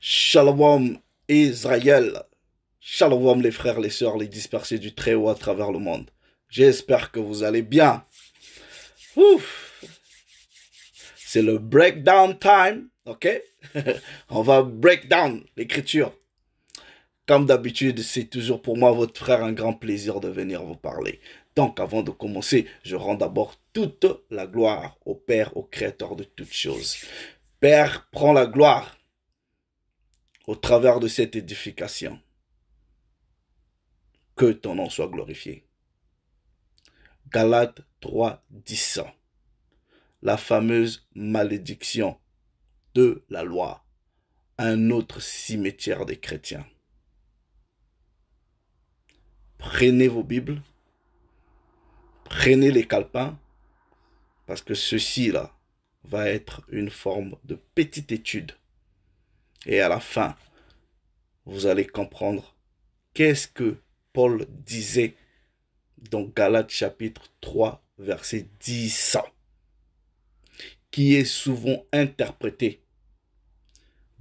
Shalom Israël. Shalom les frères, les sœurs, les dispersés du Très-Haut à travers le monde. J'espère que vous allez bien. Ouf. C'est le breakdown time, ok? On va break down l'écriture. Comme d'habitude, c'est toujours pour moi, votre frère, un grand plaisir de venir vous parler. Donc, avant de commencer, je rends d'abord toute la gloire au Père, au Créateur de toutes choses. Père, prends la gloire au travers de cette édification. Que ton nom soit glorifié. Galates 3, 10. La fameuse malédiction de la loi. Un autre cimetière des chrétiens. Prenez vos Bibles. Prenez les calepins. Parce que ceci là va être une forme de petite étude et à la fin, vous allez comprendre qu'est-ce que Paul disait dans Galates chapitre 3, verset 10, qui est souvent interprété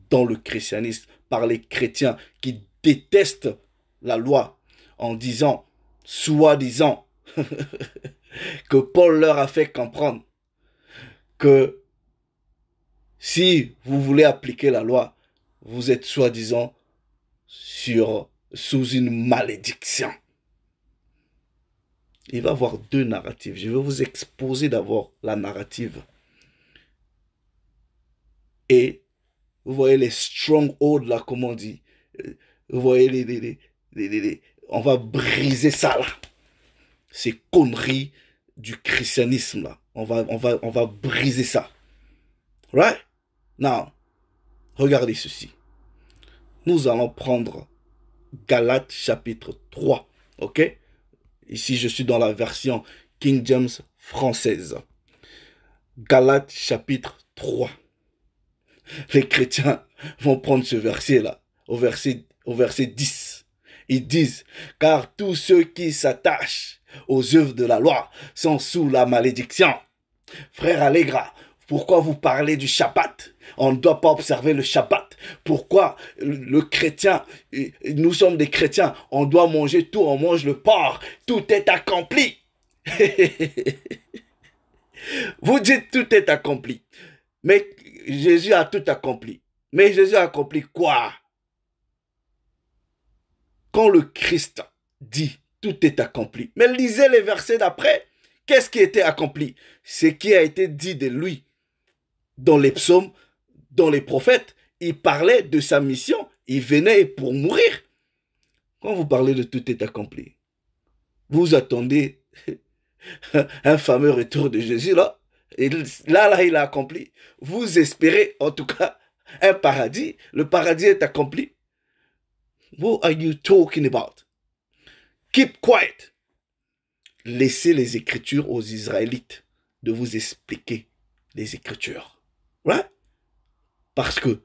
dans le christianisme par les chrétiens qui détestent la loi en disant, soi-disant, que Paul leur a fait comprendre que si vous voulez appliquer la loi, vous êtes soi-disant sur, sous une malédiction. Il va y avoir deux narratives. Je vais vous exposer d'abord la narrative. Et vous voyez les strongholds là, comme on dit. Vous voyez les, les, les, on va briser ça là. Ces conneries du christianisme là. On va, on va, on va briser ça. Right? Now, regardez ceci nous allons prendre Galates chapitre 3. OK? Ici, je suis dans la version King James française. Galates chapitre 3. Les chrétiens vont prendre ce verset-là, au verset, au verset 10. Ils disent, car tous ceux qui s'attachent aux œuvres de la loi sont sous la malédiction. Frère Allegra, pourquoi vous parlez du Shabbat? On ne doit pas observer le Shabbat. Pourquoi le chrétien, nous sommes des chrétiens, on doit manger tout, on mange le porc, tout est accompli. vous dites tout est accompli. Mais Jésus a tout accompli. Mais Jésus a accompli quoi? Quand le Christ dit tout est accompli. Mais lisez les versets d'après. Qu'est-ce qui était accompli? Ce qui a été dit de lui dans les psaumes, dans les prophètes, il parlait de sa mission. Il venait pour mourir. Quand vous parlez de tout est accompli, vous attendez un fameux retour de Jésus là. Et là, là, il a accompli. Vous espérez, en tout cas, un paradis. Le paradis est accompli. What are you talking about? Keep quiet. Laissez les Écritures aux Israélites de vous expliquer les Écritures. Parce que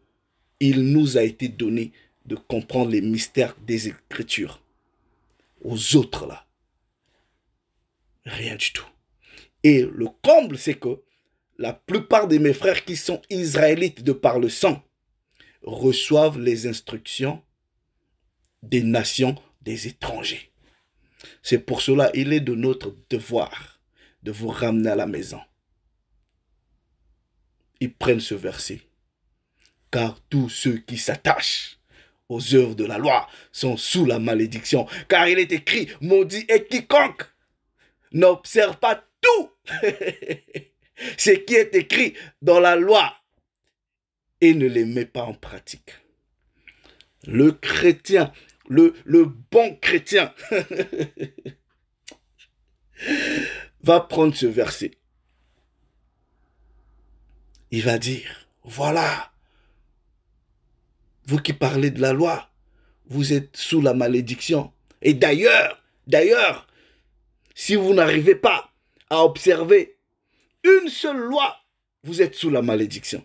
il nous a été donné de comprendre les mystères des Écritures. Aux autres, là, rien du tout. Et le comble, c'est que la plupart de mes frères qui sont israélites de par le sang reçoivent les instructions des nations des étrangers. C'est pour cela il est de notre devoir de vous ramener à la maison ils prennent ce verset. Car tous ceux qui s'attachent aux œuvres de la loi sont sous la malédiction. Car il est écrit, maudit et quiconque n'observe pas tout ce qui est écrit dans la loi et ne les met pas en pratique. Le chrétien, le, le bon chrétien, va prendre ce verset il va dire, voilà, vous qui parlez de la loi, vous êtes sous la malédiction. Et d'ailleurs, d'ailleurs, si vous n'arrivez pas à observer une seule loi, vous êtes sous la malédiction.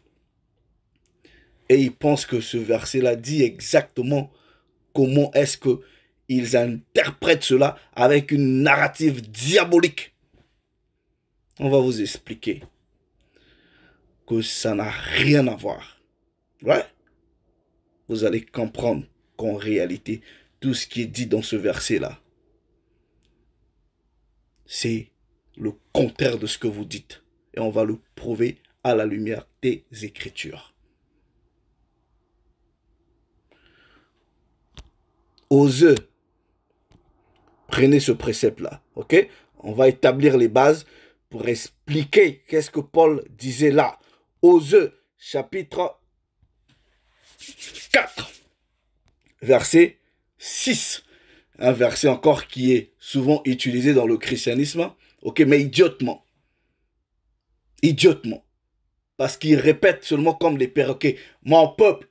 Et il pense que ce verset-là dit exactement comment est-ce que ils interprètent cela avec une narrative diabolique. On va vous expliquer que ça n'a rien à voir. Ouais. vous allez comprendre qu'en réalité, tout ce qui est dit dans ce verset-là, c'est le contraire de ce que vous dites. Et on va le prouver à la lumière des Écritures. Osez, prenez ce précepte-là, ok? On va établir les bases pour expliquer qu'est-ce que Paul disait là. Osez, chapitre 4, verset 6. Un verset encore qui est souvent utilisé dans le christianisme, ok, mais idiotement. Idiotement. Parce qu'il répète seulement comme les perroquets, mon peuple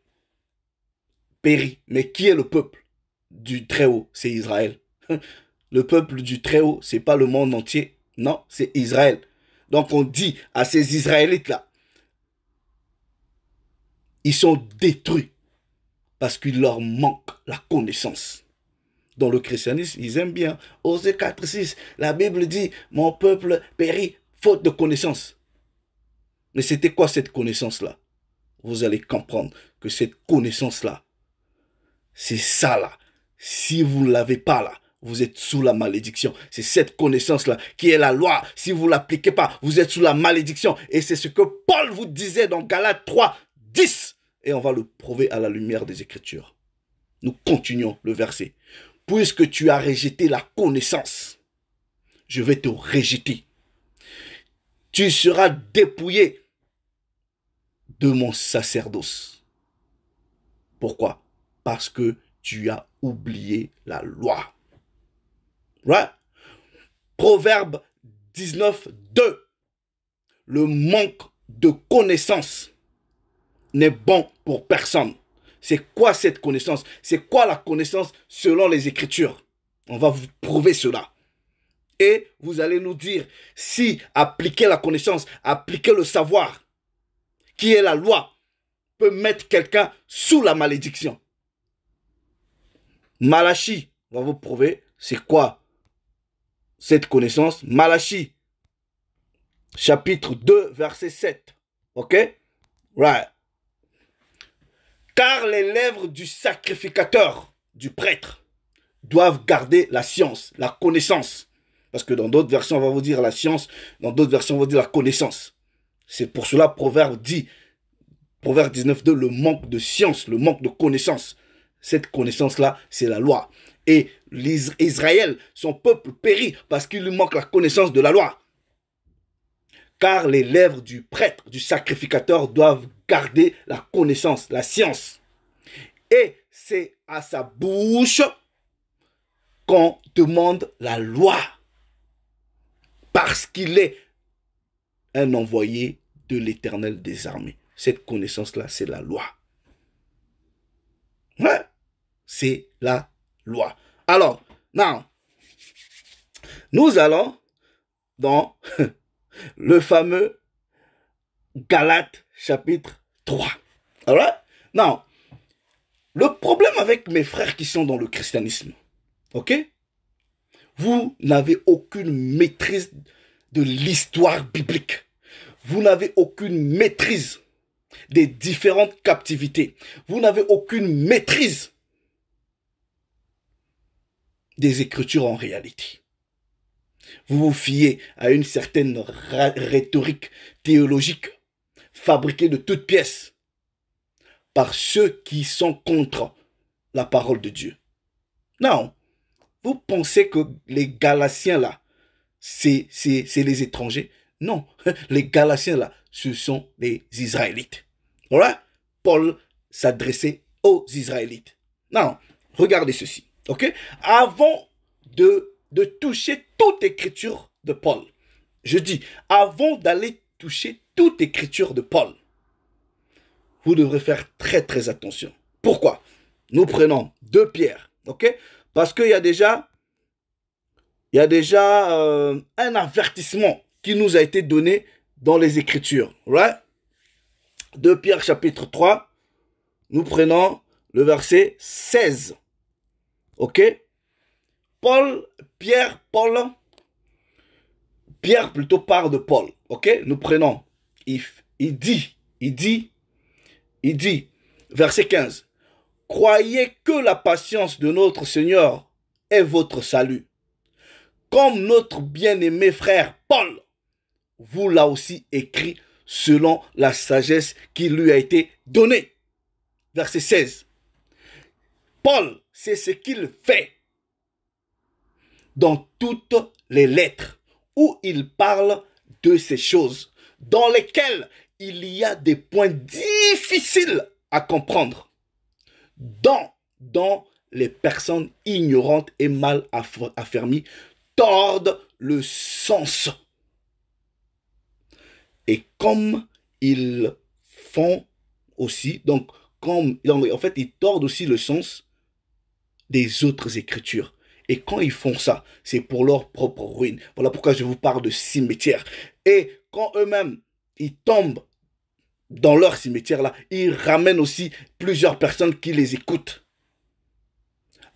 périt. Mais qui est le peuple du Très-Haut? C'est Israël. Le peuple du Très-Haut, c'est pas le monde entier. Non, c'est Israël. Donc on dit à ces Israélites-là, ils sont détruits parce qu'il leur manque la connaissance. Dans le christianisme, ils aiment bien. Osée 4, 6, la Bible dit, mon peuple périt faute de connaissance. Mais c'était quoi cette connaissance-là? Vous allez comprendre que cette connaissance-là, c'est ça là. Si vous ne l'avez pas là, vous êtes sous la malédiction. C'est cette connaissance-là qui est la loi. Si vous ne l'appliquez pas, vous êtes sous la malédiction. Et c'est ce que Paul vous disait dans Galates 3, 10. Et on va le prouver à la lumière des Écritures. Nous continuons le verset. Puisque tu as rejeté la connaissance, je vais te rejeter. Tu seras dépouillé de mon sacerdoce. Pourquoi? Parce que tu as oublié la loi. Proverbe 19, 2. Le manque de connaissance n'est bon pour personne. C'est quoi cette connaissance? C'est quoi la connaissance selon les Écritures? On va vous prouver cela. Et vous allez nous dire si appliquer la connaissance, appliquer le savoir, qui est la loi, peut mettre quelqu'un sous la malédiction. Malachi va vous prouver c'est quoi cette connaissance. Malachi, chapitre 2, verset 7. Ok? Right car les lèvres du sacrificateur, du prêtre, doivent garder la science, la connaissance. Parce que dans d'autres versions, on va vous dire la science, dans d'autres versions, on va vous dire la connaissance. C'est pour cela, Proverbe dit, Proverbe 19.2, le manque de science, le manque de connaissance. Cette connaissance-là, c'est la loi. Et Israël, son peuple périt parce qu'il lui manque la connaissance de la loi. Car les lèvres du prêtre, du sacrificateur doivent garder la connaissance, la science. Et c'est à sa bouche qu'on demande la loi. Parce qu'il est un envoyé de l'éternel des armées. Cette connaissance-là, c'est la loi. C'est la loi. Alors, now, nous allons dans le fameux Galate chapitre 3. Alors, non. Le problème avec mes frères qui sont dans le christianisme, ok? Vous n'avez aucune maîtrise de l'histoire biblique. Vous n'avez aucune maîtrise des différentes captivités. Vous n'avez aucune maîtrise des Écritures en réalité. Vous vous fiez à une certaine rhétorique théologique fabriquée de toutes pièces par ceux qui sont contre la parole de Dieu. Non, vous pensez que les Galatiens là, c'est les étrangers? Non, les Galatiens là, ce sont les Israélites. Voilà, Paul s'adressait aux Israélites. Non, regardez ceci, ok? Avant de, de toucher toute écriture de Paul, je dis, avant d'aller toucher toute écriture de Paul, vous devrez faire très très attention. Pourquoi? Nous prenons deux pierres, ok? Parce qu'il y déjà, il y a déjà euh, un avertissement qui nous a été donné dans les Écritures, right? Deux Pierre chapitre 3, nous prenons le verset 16, ok? Paul, Pierre, Paul, Pierre plutôt part de Paul, ok? Nous prenons il, dit, il dit, il dit, verset 15, croyez que la patience de notre Seigneur est votre salut. Comme notre bien-aimé frère Paul vous l'a aussi écrit selon la sagesse qui lui a été donnée. Verset 16. Paul, c'est ce qu'il fait dans toutes les lettres où il parle de ces choses dans lesquelles il y a des points difficiles à comprendre. Dans, dans les personnes ignorantes et mal affermies tordent le sens. Et comme ils font aussi, donc, comme, en fait, ils tordent aussi le sens des autres écritures. Et quand ils font ça, c'est pour leur propre ruine. Voilà pourquoi je vous parle de cimetière. Et quand eux-mêmes, ils tombent dans leur cimetière-là, ils ramènent aussi plusieurs personnes qui les écoutent.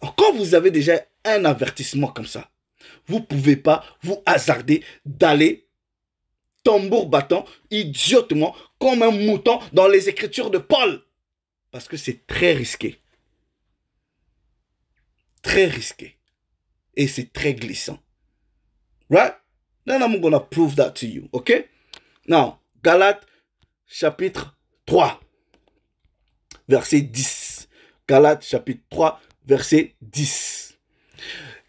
Alors, quand vous avez déjà un avertissement comme ça, vous ne pouvez pas vous hasarder d'aller tambour battant, idiotement, comme un mouton dans les écritures de Paul. Parce que c'est très risqué. Très risqué. C'est très glissant. Right? Then I'm to prove that to you. Okay? Now, Galates chapitre 3, verset 10. Galates chapitre 3, verset 10.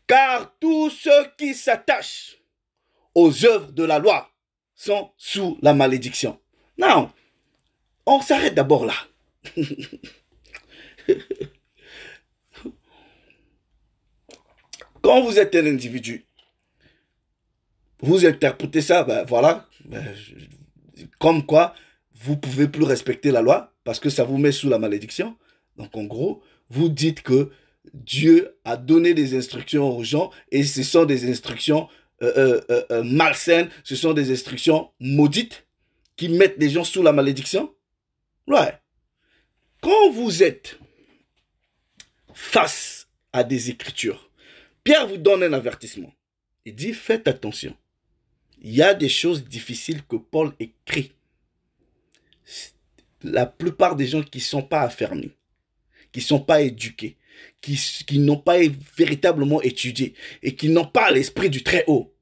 Car tous ceux qui s'attachent aux œuvres de la loi sont sous la malédiction. Non, on s'arrête d'abord là. Quand vous êtes un individu, vous interprétez ça, ben voilà, ben, comme quoi vous pouvez plus respecter la loi parce que ça vous met sous la malédiction. Donc en gros, vous dites que Dieu a donné des instructions aux gens et ce sont des instructions euh, euh, euh, malsaines, ce sont des instructions maudites qui mettent les gens sous la malédiction. Ouais. Quand vous êtes face à des écritures, Pierre vous donne un avertissement. Il dit, faites attention. Il y a des choses difficiles que Paul écrit. La plupart des gens qui ne sont pas affermis, qui ne sont pas éduqués, qui, qui n'ont pas véritablement étudié et qui n'ont pas l'esprit du Très-Haut,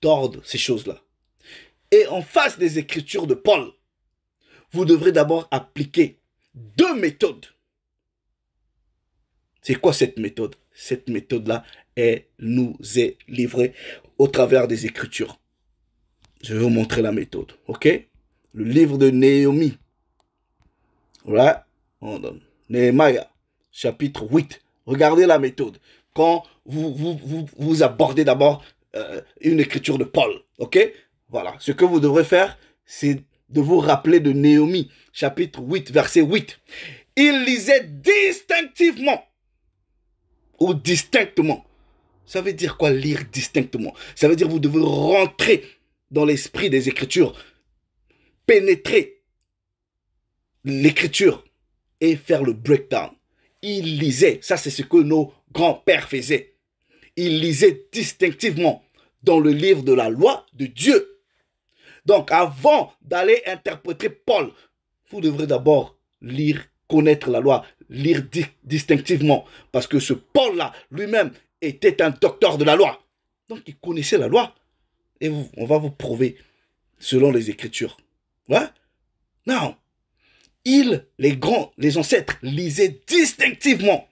tordent ces choses-là. Et en face des écritures de Paul, vous devrez d'abord appliquer deux méthodes. C'est quoi cette méthode? Cette méthode-là, elle nous est livrée au travers des Écritures. Je vais vous montrer la méthode, ok? Le livre de Néhémie. Voilà. Néhémia, chapitre 8. Regardez la méthode. Quand vous, vous, vous, abordez d'abord euh, une écriture de Paul, ok? Voilà. Ce que vous devrez faire, c'est de vous rappeler de Néhémie, chapitre 8, verset 8. Il lisait distinctivement ou distinctement. Ça veut dire quoi lire distinctement? Ça veut dire vous devez rentrer dans l'esprit des Écritures, pénétrer l'Écriture et faire le breakdown. Il lisait, ça c'est ce que nos grands-pères faisaient. Il lisait distinctivement dans le livre de la loi de Dieu. Donc, avant d'aller interpréter Paul, vous devrez d'abord lire, connaître la loi, lire distinctivement. Parce que ce Paul-là, lui-même, était un docteur de la loi. Donc, il connaissait la loi. Et on va vous prouver selon les Écritures. Ouais? Non. Ils, les grands, les ancêtres, lisaient distinctivement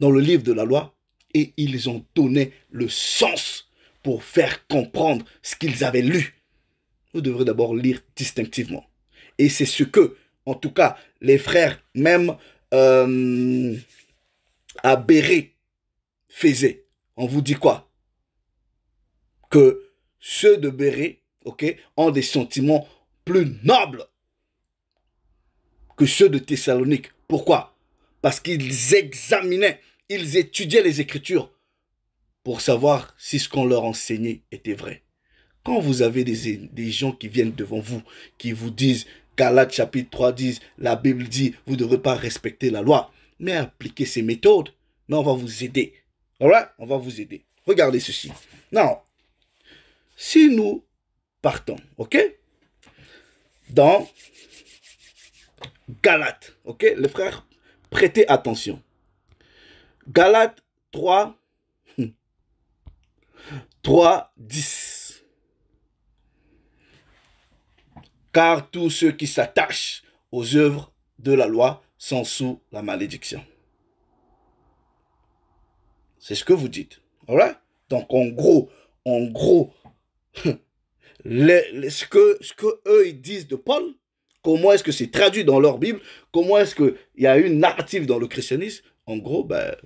dans le livre de la loi et ils ont donné le sens pour faire comprendre ce qu'ils avaient lu vous devrez d'abord lire distinctivement. Et c'est ce que, en tout cas, les frères, même euh, à Béré, faisaient. On vous dit quoi? Que ceux de Béré, ok, ont des sentiments plus nobles que ceux de Thessalonique. Pourquoi? Parce qu'ils examinaient, ils étudiaient les Écritures pour savoir si ce qu'on leur enseignait était vrai. Quand vous avez des, gens qui viennent devant vous, qui vous disent, Galates chapitre 3 dit, la Bible dit, vous ne devrez pas respecter la loi, mais appliquer ces méthodes, mais on va vous aider. Alright? On va vous aider. Regardez ceci. Non. Si nous partons, ok? Dans Galates, ok? Le frère prêtez attention. Galates 3, 3, 10. Car tous ceux qui s'attachent aux œuvres de la loi sont sous la malédiction. C'est ce que vous dites. Donc en gros, en gros, ce, que, ce que eux disent de Paul, comment est-ce que c'est traduit dans leur Bible, comment est-ce qu'il y a une narrative dans le christianisme, en gros, ben,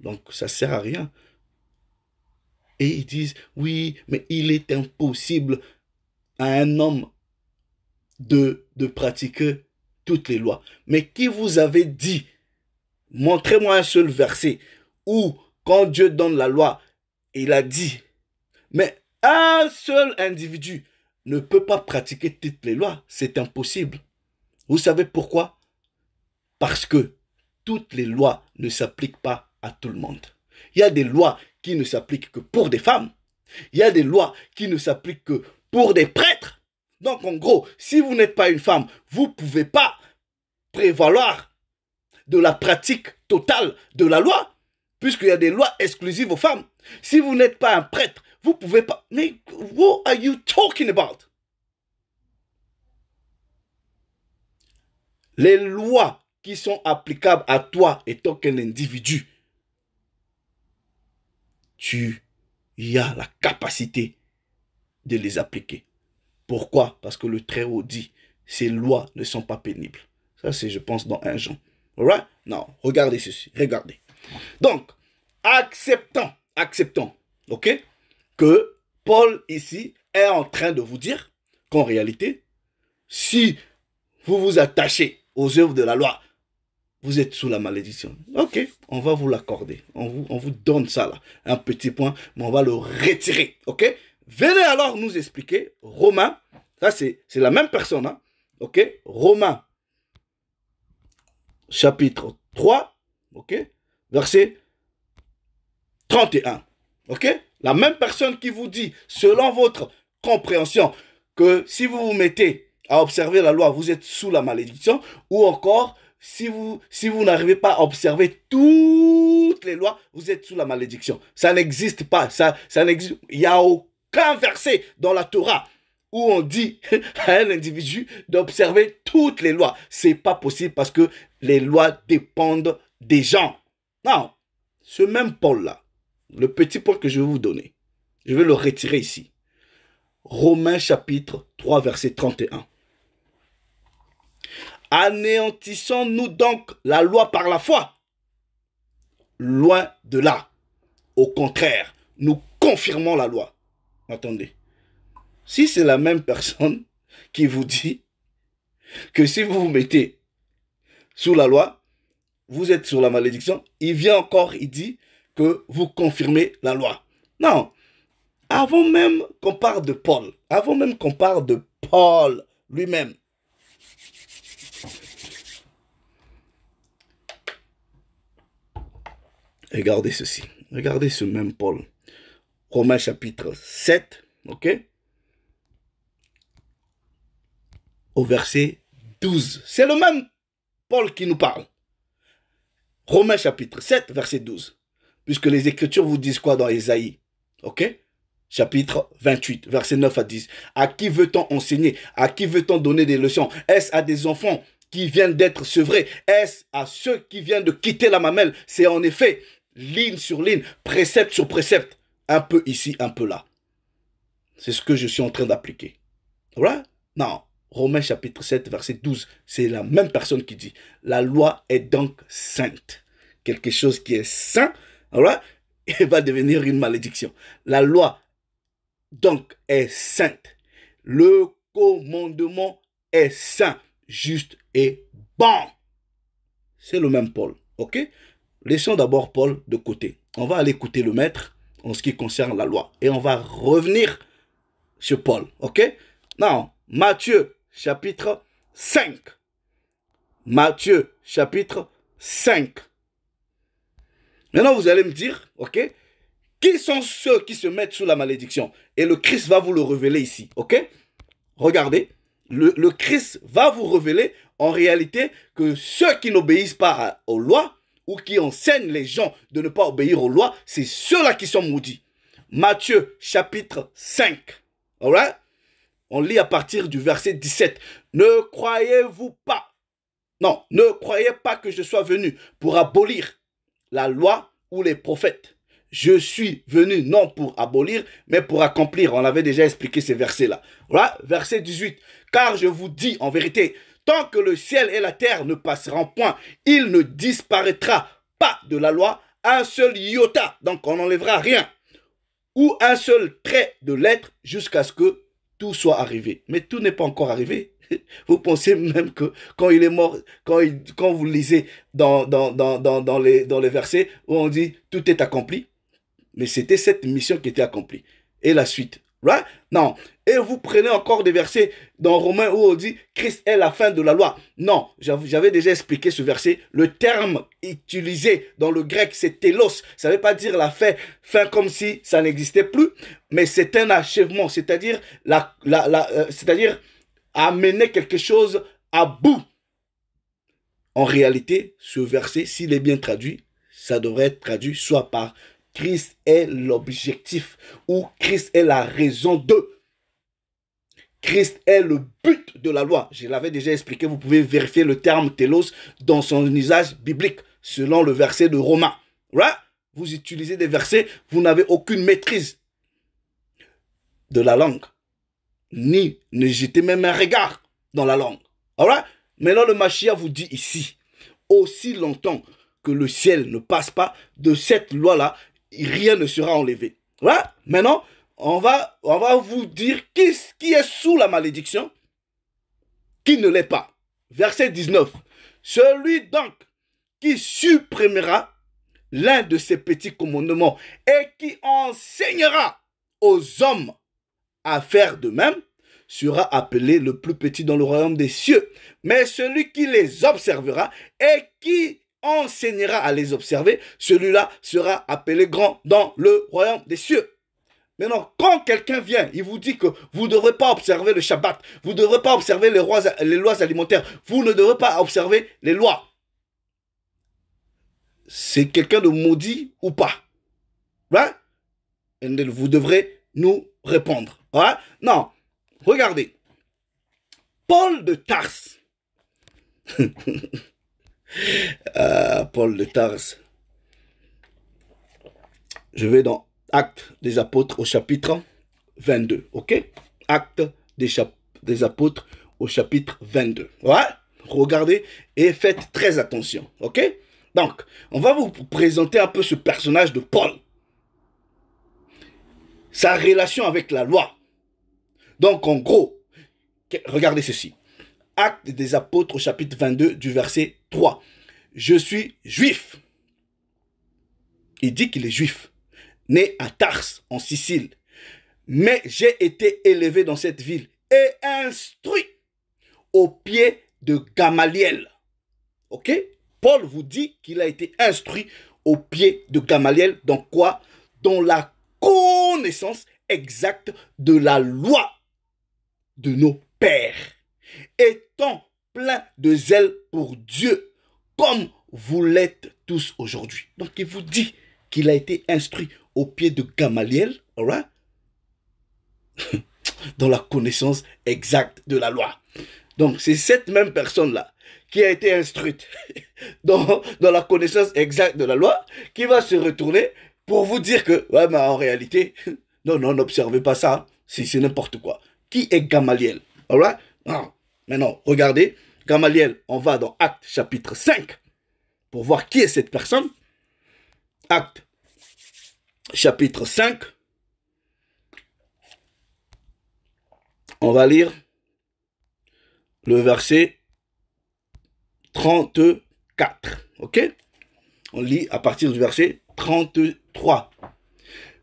donc ça sert à rien. Et ils disent, oui, mais il est impossible à un homme de, de pratiquer toutes les lois. Mais qui vous avait dit, montrez-moi un seul verset où, quand Dieu donne la loi, il a dit, mais un seul individu ne peut pas pratiquer toutes les lois. C'est impossible. Vous savez pourquoi? Parce que toutes les lois ne s'appliquent pas à tout le monde. Il y a des lois qui ne s'appliquent que pour des femmes. Il y a des lois qui ne s'appliquent que pour des prêtres. Donc en gros, si vous n'êtes pas une femme, vous ne pouvez pas prévaloir de la pratique totale de la loi, puisqu'il y a des lois exclusives aux femmes. Si vous n'êtes pas un prêtre, vous pouvez pas. Mais what are you talking about? Les lois qui sont applicables à toi étant qu'un individu, tu y as la capacité de les appliquer. Pourquoi? Parce que le Très-Haut dit, ces lois ne sont pas pénibles. Ça, c'est, je pense, dans un Jean. Alright? Non, regardez ceci, regardez. Donc, acceptons, acceptons, ok, que Paul ici est en train de vous dire qu'en réalité, si vous vous attachez aux œuvres de la loi, vous êtes sous la malédiction. Ok, on va vous l'accorder. On vous, on vous donne ça là. Un petit point, mais on va le retirer. Ok? Venez alors nous expliquer Romains. Ça, c'est la même personne. Hein? Ok? Romains, chapitre 3. Ok? Verset 31. Ok? La même personne qui vous dit, selon votre compréhension, que si vous vous mettez à observer la loi, vous êtes sous la malédiction, ou encore, si vous, si vous n'arrivez pas à observer toutes les lois, vous êtes sous la malédiction. Ça n'existe pas. Ça, ça. Il n'y a aucun verset dans la Torah où on dit à un individu d'observer toutes les lois. C'est pas possible parce que les lois dépendent des gens. Non. Ce même Paul-là, le petit point que je vais vous donner, je vais le retirer ici. Romains chapitre 3, verset 31. Anéantissons-nous donc la loi par la foi Loin de là. Au contraire, nous confirmons la loi. Attendez. Si c'est la même personne qui vous dit que si vous vous mettez sous la loi, vous êtes sur la malédiction, il vient encore, il dit que vous confirmez la loi. Non. Avant même qu'on parle de Paul, avant même qu'on parle de Paul lui-même, Regardez ceci. Regardez ce même Paul. Romains chapitre 7, ok? Au verset 12. C'est le même Paul qui nous parle. Romains chapitre 7, verset 12. Puisque les Écritures vous disent quoi dans Ésaïe Ok? Chapitre 28, verset 9 à 10. À qui veut-on enseigner? À qui veut-on donner des leçons? Est-ce à des enfants qui viennent d'être sevrés? Est-ce à ceux qui viennent de quitter la mamelle? C'est en effet ligne sur ligne, précepte sur précepte, un peu ici, un peu là. C'est ce que je suis en train d'appliquer. Voilà Non. Romains chapitre 7, verset 12, c'est la même personne qui dit, la loi est donc sainte. Quelque chose qui est saint, voilà, et va devenir une malédiction. La loi, donc, est sainte. Le commandement est saint, juste et bon. C'est le même Paul, ok? Laissons d'abord Paul de côté. On va aller écouter le maître en ce qui concerne la loi. Et on va revenir sur Paul. OK? Non, Matthieu chapitre 5. Matthieu chapitre 5. Maintenant, vous allez me dire, OK Qui sont ceux qui se mettent sous la malédiction Et le Christ va vous le révéler ici. OK? Regardez. Le, le Christ va vous révéler en réalité que ceux qui n'obéissent pas aux lois ou qui enseignent les gens de ne pas obéir aux lois, c'est ceux-là qui sont maudits. Matthieu chapitre 5. Alright? On lit à partir du verset 17. Ne croyez-vous pas? Non, ne croyez pas que je sois venu pour abolir la loi ou les prophètes. Je suis venu non pour abolir, mais pour accomplir. On avait déjà expliqué ces versets-là. Voilà, verset 18. Car je vous dis en vérité, tant que le ciel et la terre ne passeront point, il ne disparaîtra pas de la loi un seul iota. Donc on n'enlèvera rien. Ou un seul trait de lettre jusqu'à ce que tout soit arrivé. Mais tout n'est pas encore arrivé. Vous pensez même que quand il est mort, quand, quand vous lisez dans, dans, dans, dans, les, dans les versets où on dit tout est accompli, mais c'était cette mission qui était accomplie. Et la suite. Right? Non. Et vous prenez encore des versets dans Romains où on dit Christ est la fin de la loi. Non, j'avais déjà expliqué ce verset. Le terme utilisé dans le grec, c'est telos. Ça ne veut pas dire la fin, fin comme si ça n'existait plus, mais c'est un achèvement, c'est-à-dire la, la, la euh, c'est-à-dire amener quelque chose à bout. En réalité, ce verset, s'il est bien traduit, ça devrait être traduit soit par Christ est l'objectif ou Christ est la raison de. Christ est le but de la loi. Je l'avais déjà expliqué, vous pouvez vérifier le terme telos dans son usage biblique selon le verset de Romains. Vous utilisez des versets, vous n'avez aucune maîtrise de la langue. Ni ne jetez même un regard dans la langue. Right? Maintenant, le Machia vous dit ici, aussi longtemps que le ciel ne passe pas de cette loi-là, rien ne sera enlevé. Voilà. Maintenant, on va, on va vous dire qui, qui est sous la malédiction, qui ne l'est pas. Verset 19. Celui donc qui supprimera l'un de ces petits commandements et qui enseignera aux hommes à faire de même sera appelé le plus petit dans le royaume des cieux. Mais celui qui les observera et qui enseignera à les observer, celui-là sera appelé grand dans le royaume des cieux. Maintenant, quand quelqu'un vient, il vous dit que vous ne devrez pas observer le Shabbat, vous ne devrez pas observer les, lois alimentaires, vous ne devrez pas observer les lois. C'est quelqu'un de maudit ou pas? Right? Vous devrez nous répondre. Non, regardez. Paul de Tars. Euh, Paul de Tars. Je vais dans Actes des apôtres au chapitre 22. Ok? Actes des, des apôtres au chapitre 22. Ouais Regardez et faites très attention. Ok? Donc, on va vous présenter un peu ce personnage de Paul. Sa relation avec la loi. Donc, en gros, regardez ceci. Actes des apôtres chapitre 22 du verset 3. Je suis juif. Il dit qu'il est juif, né à Tars, en Sicile. Mais j'ai été élevé dans cette ville et instruit au pied de Gamaliel. Ok? Paul vous dit qu'il a été instruit au pied de Gamaliel dans quoi? Dans la connaissance exacte de la loi de nos pères étant plein de zèle pour Dieu, comme vous l'êtes tous aujourd'hui. Donc il vous dit qu'il a été instruit au pied de Gamaliel, dans la connaissance exacte de la loi. Donc c'est cette même personne-là qui a été instruite dans, dans la connaissance exacte de la loi qui va se retourner pour vous dire que, ouais, mais en réalité, non, non, n'observez pas ça, c'est n'importe quoi. Qui est Gamaliel? Non. Maintenant, regardez, Gamaliel, on va dans Acte chapitre 5 pour voir qui est cette personne. Acte chapitre 5. On va lire le verset 34. Ok? On lit à partir du verset 33.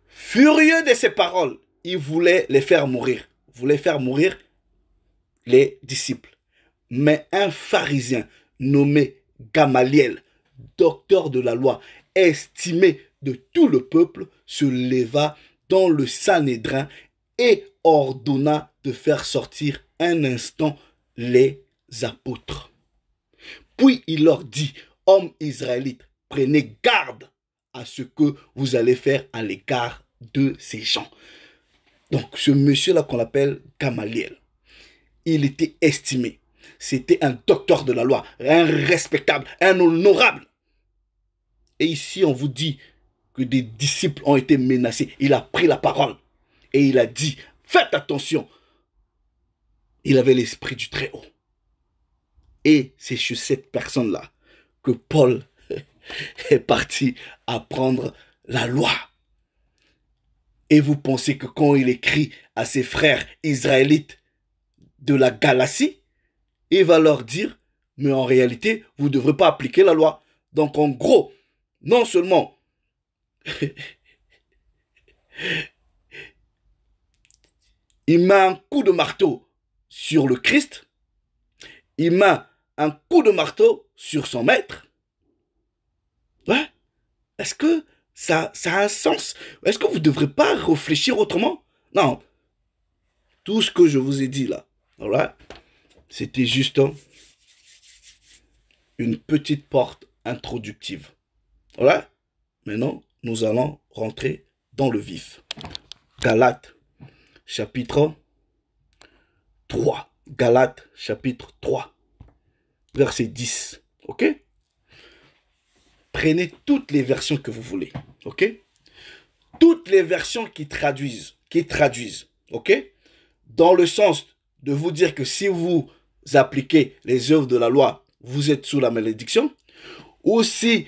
Furieux de ces paroles, il voulait les faire mourir. Voulait faire mourir les disciples. Mais un pharisien nommé Gamaliel, docteur de la loi, estimé de tout le peuple, se leva dans le Sanhédrin et ordonna de faire sortir un instant les apôtres. Puis il leur dit, hommes israélites, prenez garde à ce que vous allez faire à l'égard de ces gens. Donc ce monsieur-là qu'on appelle Gamaliel, il était estimé. C'était un docteur de la loi, un respectable, un honorable. Et ici, on vous dit que des disciples ont été menacés. Il a pris la parole et il a dit, faites attention. Il avait l'esprit du Très-Haut. Et c'est chez cette personne-là que Paul est parti apprendre la loi. Et vous pensez que quand il écrit à ses frères israélites de la Galatie, il va leur dire, mais en réalité, vous ne devrez pas appliquer la loi. Donc en gros, non seulement il met un coup de marteau sur le Christ, il met un coup de marteau sur son maître. Ouais. Est-ce que ça, ça a un sens Est-ce que vous ne devrez pas réfléchir autrement? Non. Tout ce que je vous ai dit là, c'était juste une petite porte introductive. Voilà. Maintenant, nous allons rentrer dans le vif. Galates, chapitre 3. Galates, chapitre 3, verset 10. OK? Prenez toutes les versions que vous voulez. OK? Toutes les versions qui traduisent, qui traduisent. OK? Dans le sens de vous dire que si vous appliquez les œuvres de la loi, vous êtes sous la malédiction. Ou si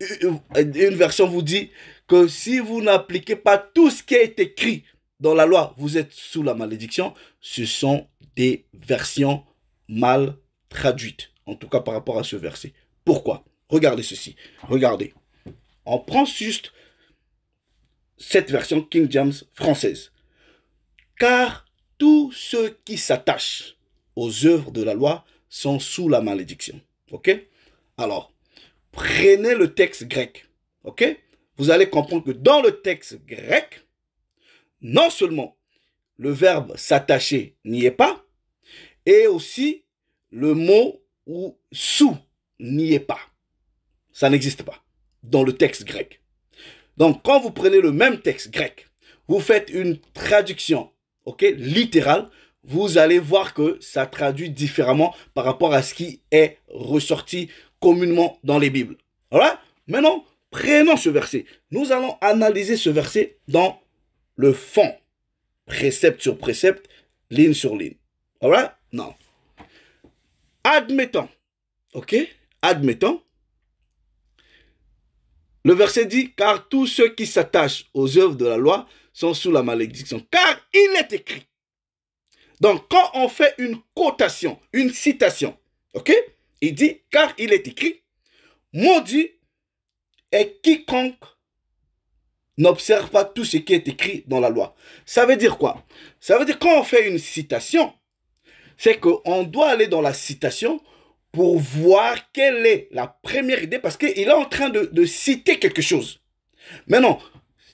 une version vous dit que si vous n'appliquez pas tout ce qui est écrit dans la loi, vous êtes sous la malédiction. Ce sont des versions mal traduites, en tout cas par rapport à ce verset. Pourquoi? Regardez ceci. Regardez. On prend juste cette version King James française. Car tous ceux qui s'attachent aux œuvres de la loi sont sous la malédiction. OK? Alors, prenez le texte grec. OK? Vous allez comprendre que dans le texte grec, non seulement le verbe s'attacher n'y est pas, et aussi le mot ou sous n'y est pas. Ça n'existe pas dans le texte grec. Donc, quand vous prenez le même texte grec, vous faites une traduction, ok, littérale, vous allez voir que ça traduit différemment par rapport à ce qui est ressorti communément dans les Bibles. Voilà. Maintenant, prenons ce verset. Nous allons analyser ce verset dans le fond, précepte sur précepte, ligne sur ligne. Voilà. Non. Admettons, ok, admettons le verset dit, car tous ceux qui s'attachent aux œuvres de la loi sont sous la malédiction. Car il est écrit. Donc, quand on fait une quotation, une citation, ok Il dit, car il est écrit, maudit est quiconque n'observe pas tout ce qui est écrit dans la loi. Ça veut dire quoi? Ça veut dire quand on fait une citation, c'est qu'on doit aller dans la citation pour voir quelle est la première idée, parce qu'il est en train de, citer quelque chose. Maintenant,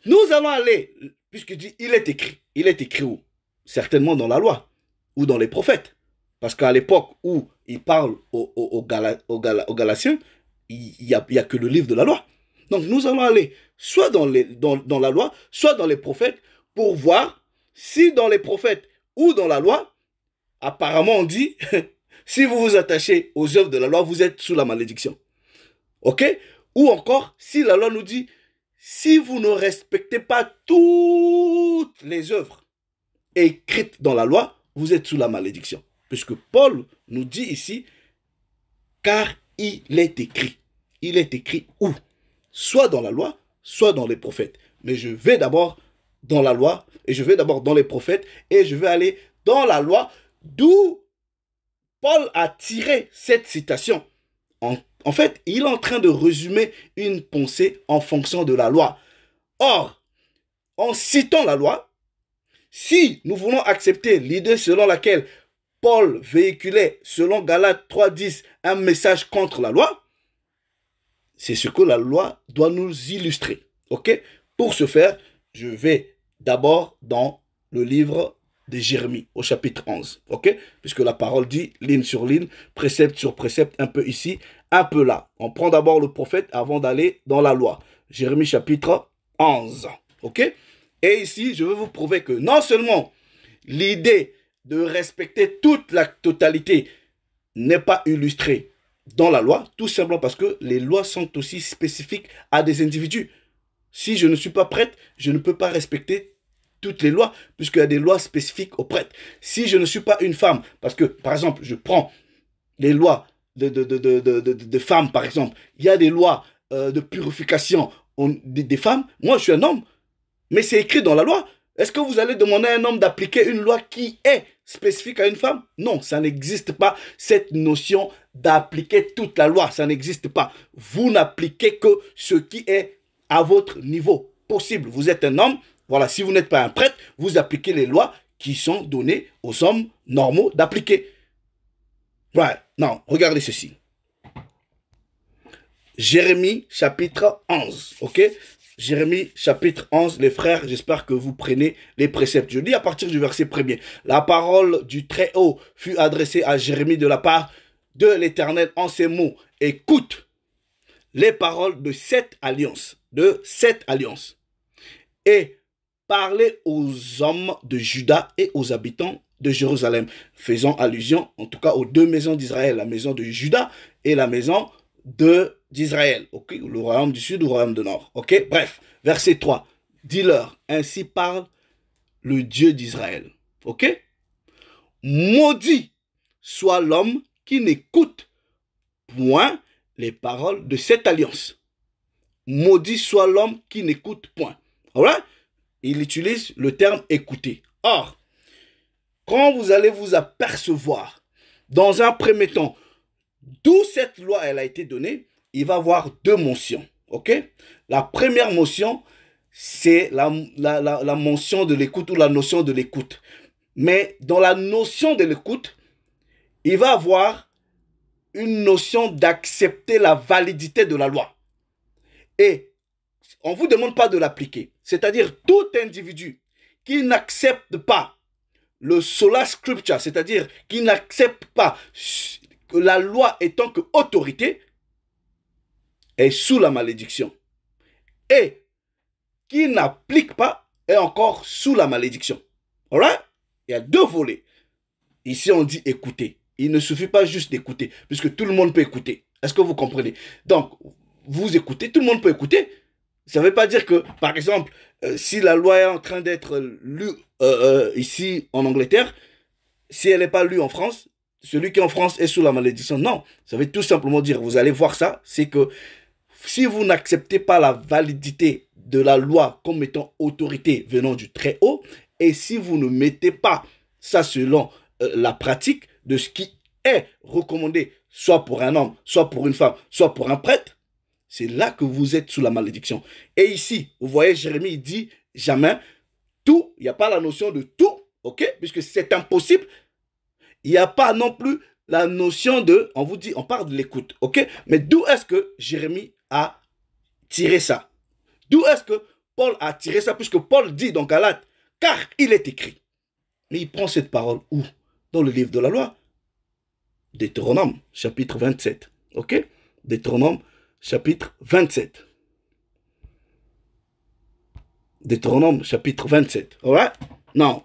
nous allons aller, puisque dit, il est écrit. Il est écrit où? Certainement dans la loi ou dans les prophètes. Parce qu'à l'époque où il parle aux, aux, Galatiens, il n'y a, a, que le livre de la loi. Donc nous allons aller soit dans, dans la loi, soit dans les prophètes, pour voir si dans les prophètes ou dans la loi, apparemment on dit Si vous vous attachez aux œuvres de la loi, vous êtes sous la malédiction. OK? Ou encore, si la loi nous dit, si vous ne respectez pas toutes les œuvres écrites dans la loi, vous êtes sous la malédiction. Puisque Paul nous dit ici, car il est écrit. Il est écrit où? Soit dans la loi, soit dans les prophètes. Mais je vais d'abord dans la loi, et je vais d'abord dans les prophètes, et je vais aller dans la loi, d'où Paul a tiré cette citation. En, fait, il est en train de résumer une pensée en fonction de la loi. Or, en citant la loi, si nous voulons accepter l'idée selon laquelle Paul véhiculait, selon Galates 3.10, un message contre la loi, c'est ce que la loi doit nous illustrer. Pour ce faire, je vais d'abord dans le livre de Jérémie, au chapitre 11. OK? Puisque la parole dit ligne sur ligne, précepte sur précepte, un peu ici, un peu là. On prend d'abord le prophète avant d'aller dans la loi. Jérémie chapitre 11. OK? Et ici, je veux vous prouver que non seulement l'idée de respecter toute la totalité n'est pas illustrée dans la loi, tout simplement parce que les lois sont aussi spécifiques à des individus. Si je ne suis pas prêtre, je ne peux pas respecter toutes les lois, puisqu'il y a des lois spécifiques aux prêtres. Si je ne suis pas une femme, parce que, par exemple, je prends les lois de, femmes, par exemple, il y a des lois euh, de purification des, femmes, moi je suis un homme, mais c'est écrit dans la loi. Est-ce que vous allez demander à un homme d'appliquer une loi qui est spécifique à une femme? Non, ça n'existe pas. Cette notion d'appliquer toute la loi, ça n'existe pas. Vous n'appliquez que ce qui est à votre niveau possible. Vous êtes un homme, voilà, si vous n'êtes pas un prêtre, vous appliquez les lois qui sont données aux hommes normaux d'appliquer. Ouais, non, regardez ceci. Jérémie chapitre 11, ok? Jérémie chapitre 11, les frères, j'espère que vous prenez les préceptes. Je lis à partir du verset premier. La parole du Très-Haut fut adressée à Jérémie de la part de l'Éternel en ces mots. Écoute les paroles de cette alliance de cette alliance. Et parler aux hommes de Juda et aux habitants de Jérusalem, faisant allusion en tout cas aux deux maisons d'Israël, la maison de Juda et la maison d'Israël, le royaume du sud ou le royaume du nord. Bref, verset 3, dis-leur, ainsi parle le Dieu d'Israël. Maudit soit l'homme qui n'écoute point les paroles de cette alliance maudit soit l'homme qui n'écoute point. Voilà. Il utilise le terme écouter. Or, quand vous allez vous apercevoir, dans un premier temps, d'où cette loi elle a été donnée, il va avoir deux mentions. OK? La première mention, c'est la, la, la, mention de l'écoute ou la notion de l'écoute. Mais dans la notion de l'écoute, il va avoir une notion d'accepter la validité de la loi. Et on ne vous demande pas de l'appliquer. C'est-à-dire tout individu qui n'accepte pas le sola scripture, c'est-à-dire qui n'accepte pas que la loi étant que autorité, est sous la malédiction. Et qui n'applique pas est encore sous la malédiction. Alright? Il y a deux volets. Ici, on dit écouter. Il ne suffit pas juste d'écouter, puisque tout le monde peut écouter. Est-ce que vous comprenez? Donc, vous écoutez, tout le monde peut écouter. Ça ne veut pas dire que, par exemple, euh, si la loi est en train d'être lue euh, euh, ici en Angleterre, si elle n'est pas lue en France, celui qui est en France est sous la malédiction. Non, ça veut tout simplement dire, vous allez voir ça, c'est que si vous n'acceptez pas la validité de la loi comme étant autorité venant du très haut, et si vous ne mettez pas ça selon la pratique de ce qui est recommandé, soit pour un homme, soit pour une femme, soit pour un prêtre, c'est là que vous êtes sous la malédiction. Et ici, vous voyez, Jérémie dit jamais tout. Il n'y a pas la notion de tout, ok? Puisque c'est impossible. Il n'y a pas non plus la notion de, on vous dit, on parle de l'écoute, ok? Mais d'où est-ce que Jérémie a tiré ça? D'où est-ce que Paul a tiré ça? Puisque Paul dit dans Galate, car il est écrit. Mais il prend cette parole où? Dans le livre de la loi. Deutéronome, chapitre 27. Ok? Deutéronome, chapitre 27. Deutéronome, chapitre 27. Ouais Non.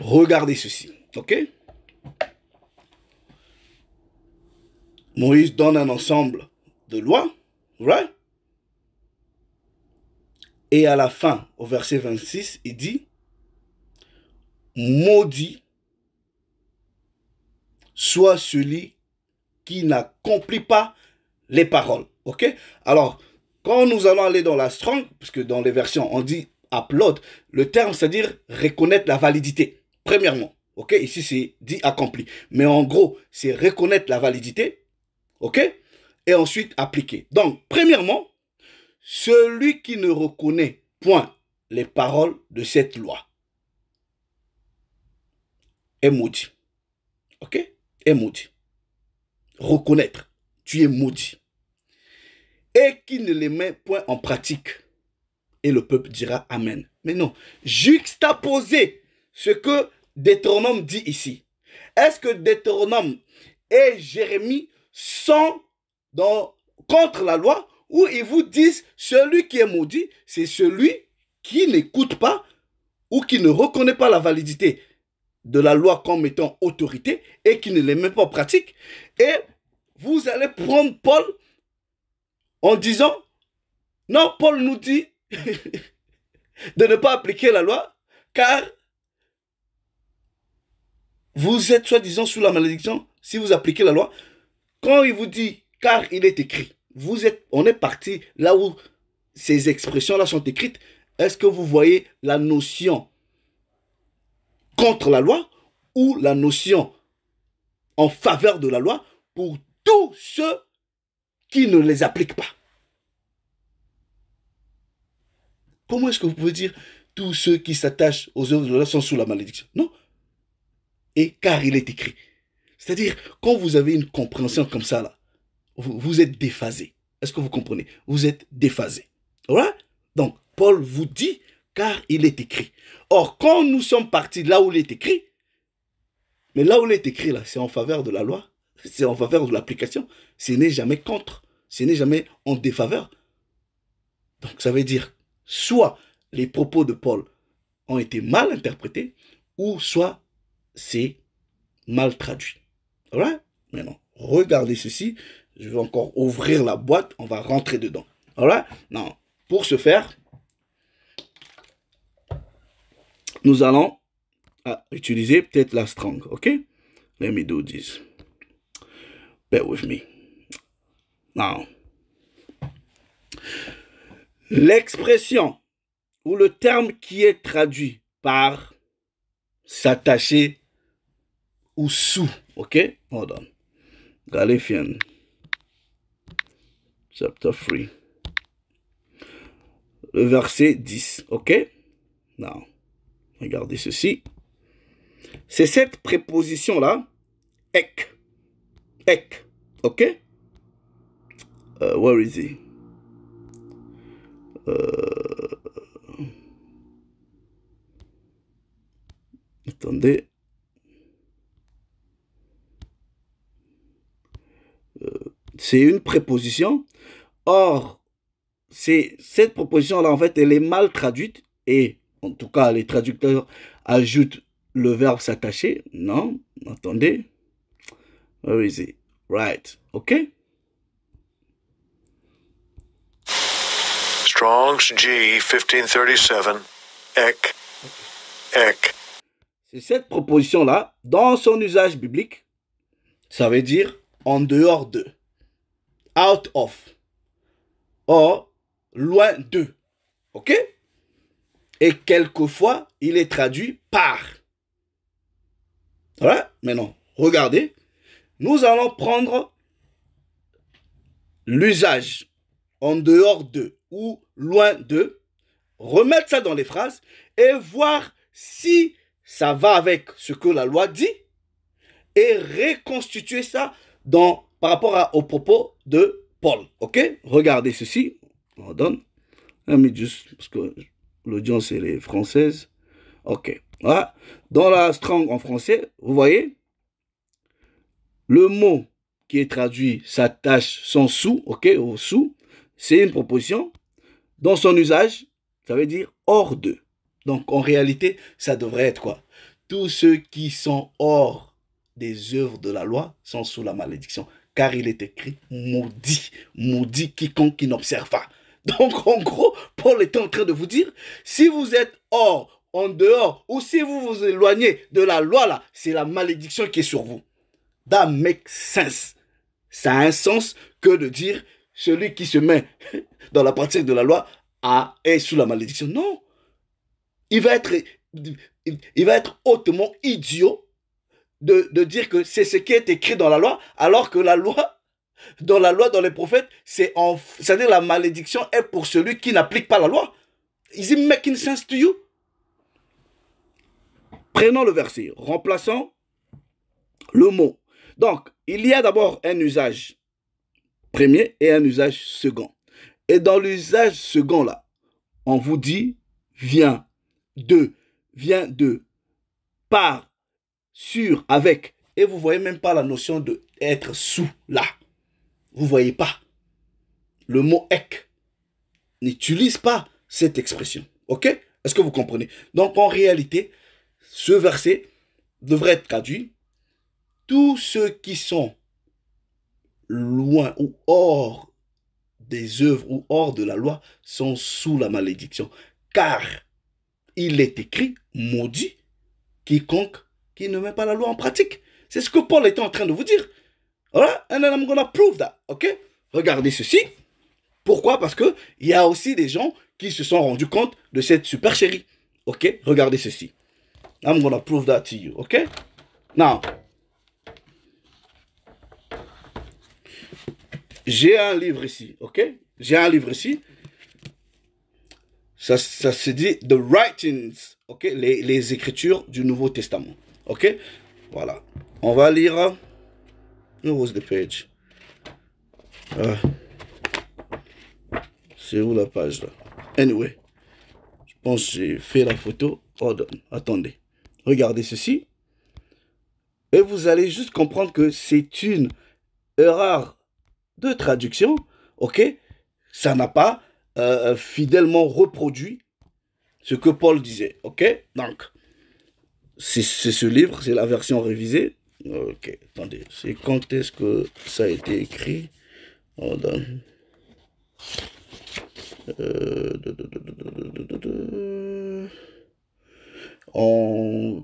Regardez ceci. OK? Moïse donne un ensemble de lois. Ouais Et à la fin, au verset 26, il dit Maudit soit celui qui n'accomplit pas les paroles. OK? Alors, quand nous allons aller dans la strong, puisque dans les versions, on dit upload, le terme, c'est-à-dire reconnaître la validité. Premièrement. OK? Ici, c'est dit accompli. Mais en gros, c'est reconnaître la validité. OK? Et ensuite, appliquer. Donc, premièrement, celui qui ne reconnaît point les paroles de cette loi est maudit. OK? Est maudit reconnaître, tu es maudit. Et qui ne les met point en pratique, Et le peuple dira Amen. Mais non, juxtaposer ce que Deutéronome dit ici. Est-ce que Deutéronome et Jérémie sont contre la loi ou ils vous disent celui qui est maudit, c'est celui qui n'écoute pas ou qui ne reconnaît pas la validité? De la loi comme étant autorité et qui ne les met pas en pratique. Et vous allez prendre Paul en disant, non, Paul nous dit de ne pas appliquer la loi car vous êtes soi-disant sous la malédiction si vous appliquez la loi. Quand il vous dit car il est écrit, vous êtes, on est parti là où ces expressions-là sont écrites. Est-ce que vous voyez la notion contre la loi ou la notion en faveur de la loi pour tous ceux qui ne les appliquent pas Comment est-ce que vous pouvez dire tous ceux qui s'attachent aux œuvres de la loi sont sous la malédiction? Non. Et car il est écrit. C'est-à-dire, quand vous avez une compréhension comme ça, là, vous, êtes déphasé. Est-ce que vous comprenez? Vous êtes déphasé. Donc, Paul vous dit, car il est écrit. Or, quand nous sommes partis là où il est écrit, mais là où il est écrit, là, c'est en faveur de la loi, c'est en faveur de l'application, ce n'est jamais contre, ce n'est jamais en défaveur. Donc, ça veut dire, soit les propos de Paul ont été mal interprétés, ou soit c'est mal traduit. Voilà Maintenant, regardez ceci. Je vais encore ouvrir la boîte. On va rentrer dedans. Voilà Non. Pour ce faire, nous allons ah, utiliser peut-être la strong. OK? Let me do this. Bear with me. Now. L'expression ou le terme qui est traduit par s'attacher ou sous. OK? Hold on. Galatians chapter 3. Le verset 10. OK? Now, regardez ceci. C'est cette préposition-là, ek. Ek. OK? Uh, Where is he? Uh, Attendez. c'est une préposition. Or, c'est cette proposition-là, en fait, elle est mal traduite. Et, en tout cas, les traducteurs ajoutent le verbe s'attacher. Non, attendez. Where is it? Right. OK? Strong's G 1537. Ek. Ek. C'est cette proposition-là, dans son usage biblique, ça veut dire en dehors de out of, or loin de. OK? Et quelquefois, il est traduit par. Voilà, maintenant, regardez. Nous allons prendre l'usage en dehors de ou loin de, remettre ça dans les phrases et voir si ça va avec ce que la loi dit et reconstituer ça dans par rapport aux propos de Paul. Ok? Regardez ceci. On donne. juste, parce que l'audience, elle est française. Ok. Voilà. Dans la strong en français, vous voyez, le mot qui est traduit s'attache sans sous, ok, au sous, c'est une proposition. Dans son usage, ça veut dire hors de. Donc en réalité, ça devrait être quoi? Tous ceux qui sont hors des œuvres de la loi sont sous la malédiction car il est écrit maudit, maudit quiconque qui n'observe pas. Donc en gros, Paul est en train de vous dire, si vous êtes hors, en dehors, ou si vous vous éloignez de la loi là, c'est la malédiction qui est sur vous. That makes sense. Ça a un sens que de dire celui qui se met dans la pratique de la loi a, est sous la malédiction. Non. Il va être, il va être hautement idiot de, dire que c'est ce qui est écrit dans la loi, alors que la loi, dans la loi, dans les prophètes, c'est en, c'est-à-dire la malédiction est pour celui qui n'applique pas la loi. Is it making sense to you? Prenons le verset, remplaçons le mot. Donc, il y a d'abord un usage premier et un usage second. Et dans l'usage second là, on vous dit viens de, viens de, par, sur, avec. Et vous voyez même pas la notion de être sous là. Vous voyez pas. Le mot ek n'utilise pas cette expression. OK? Est-ce que vous comprenez? Donc en réalité, ce verset devrait être traduit. Tous ceux qui sont loin ou hors des œuvres ou hors de la loi sont sous la malédiction. Car il est écrit, maudit, quiconque qui ne met pas la loi en pratique. C'est ce que Paul était en train de vous dire. Voilà, and then I'm gonna prove that, ok? Regardez ceci. Pourquoi? Parce que il y a aussi des gens qui se sont rendus compte de cette super chérie. Ok? Regardez ceci. I'm gonna prove that to you, ok? Now, j'ai un livre ici, ok? J'ai un livre ici. Ça, ça se dit The Writings, ok? Les, les écritures du Nouveau Testament, ok? Voilà. On va lire. Was the page? Ah. C'est où la page là? Anyway. Je pense que j'ai fait la photo. Hold on. Attendez. Regardez ceci. Et vous allez juste comprendre que c'est une erreur de traduction. Ok? Ça n'a pas euh, fidèlement reproduit ce que Paul disait. Ok? Donc, c'est ce livre, c'est la version révisée. Ok, attendez, c'est quand est-ce que ça a été écrit on. Euh, en,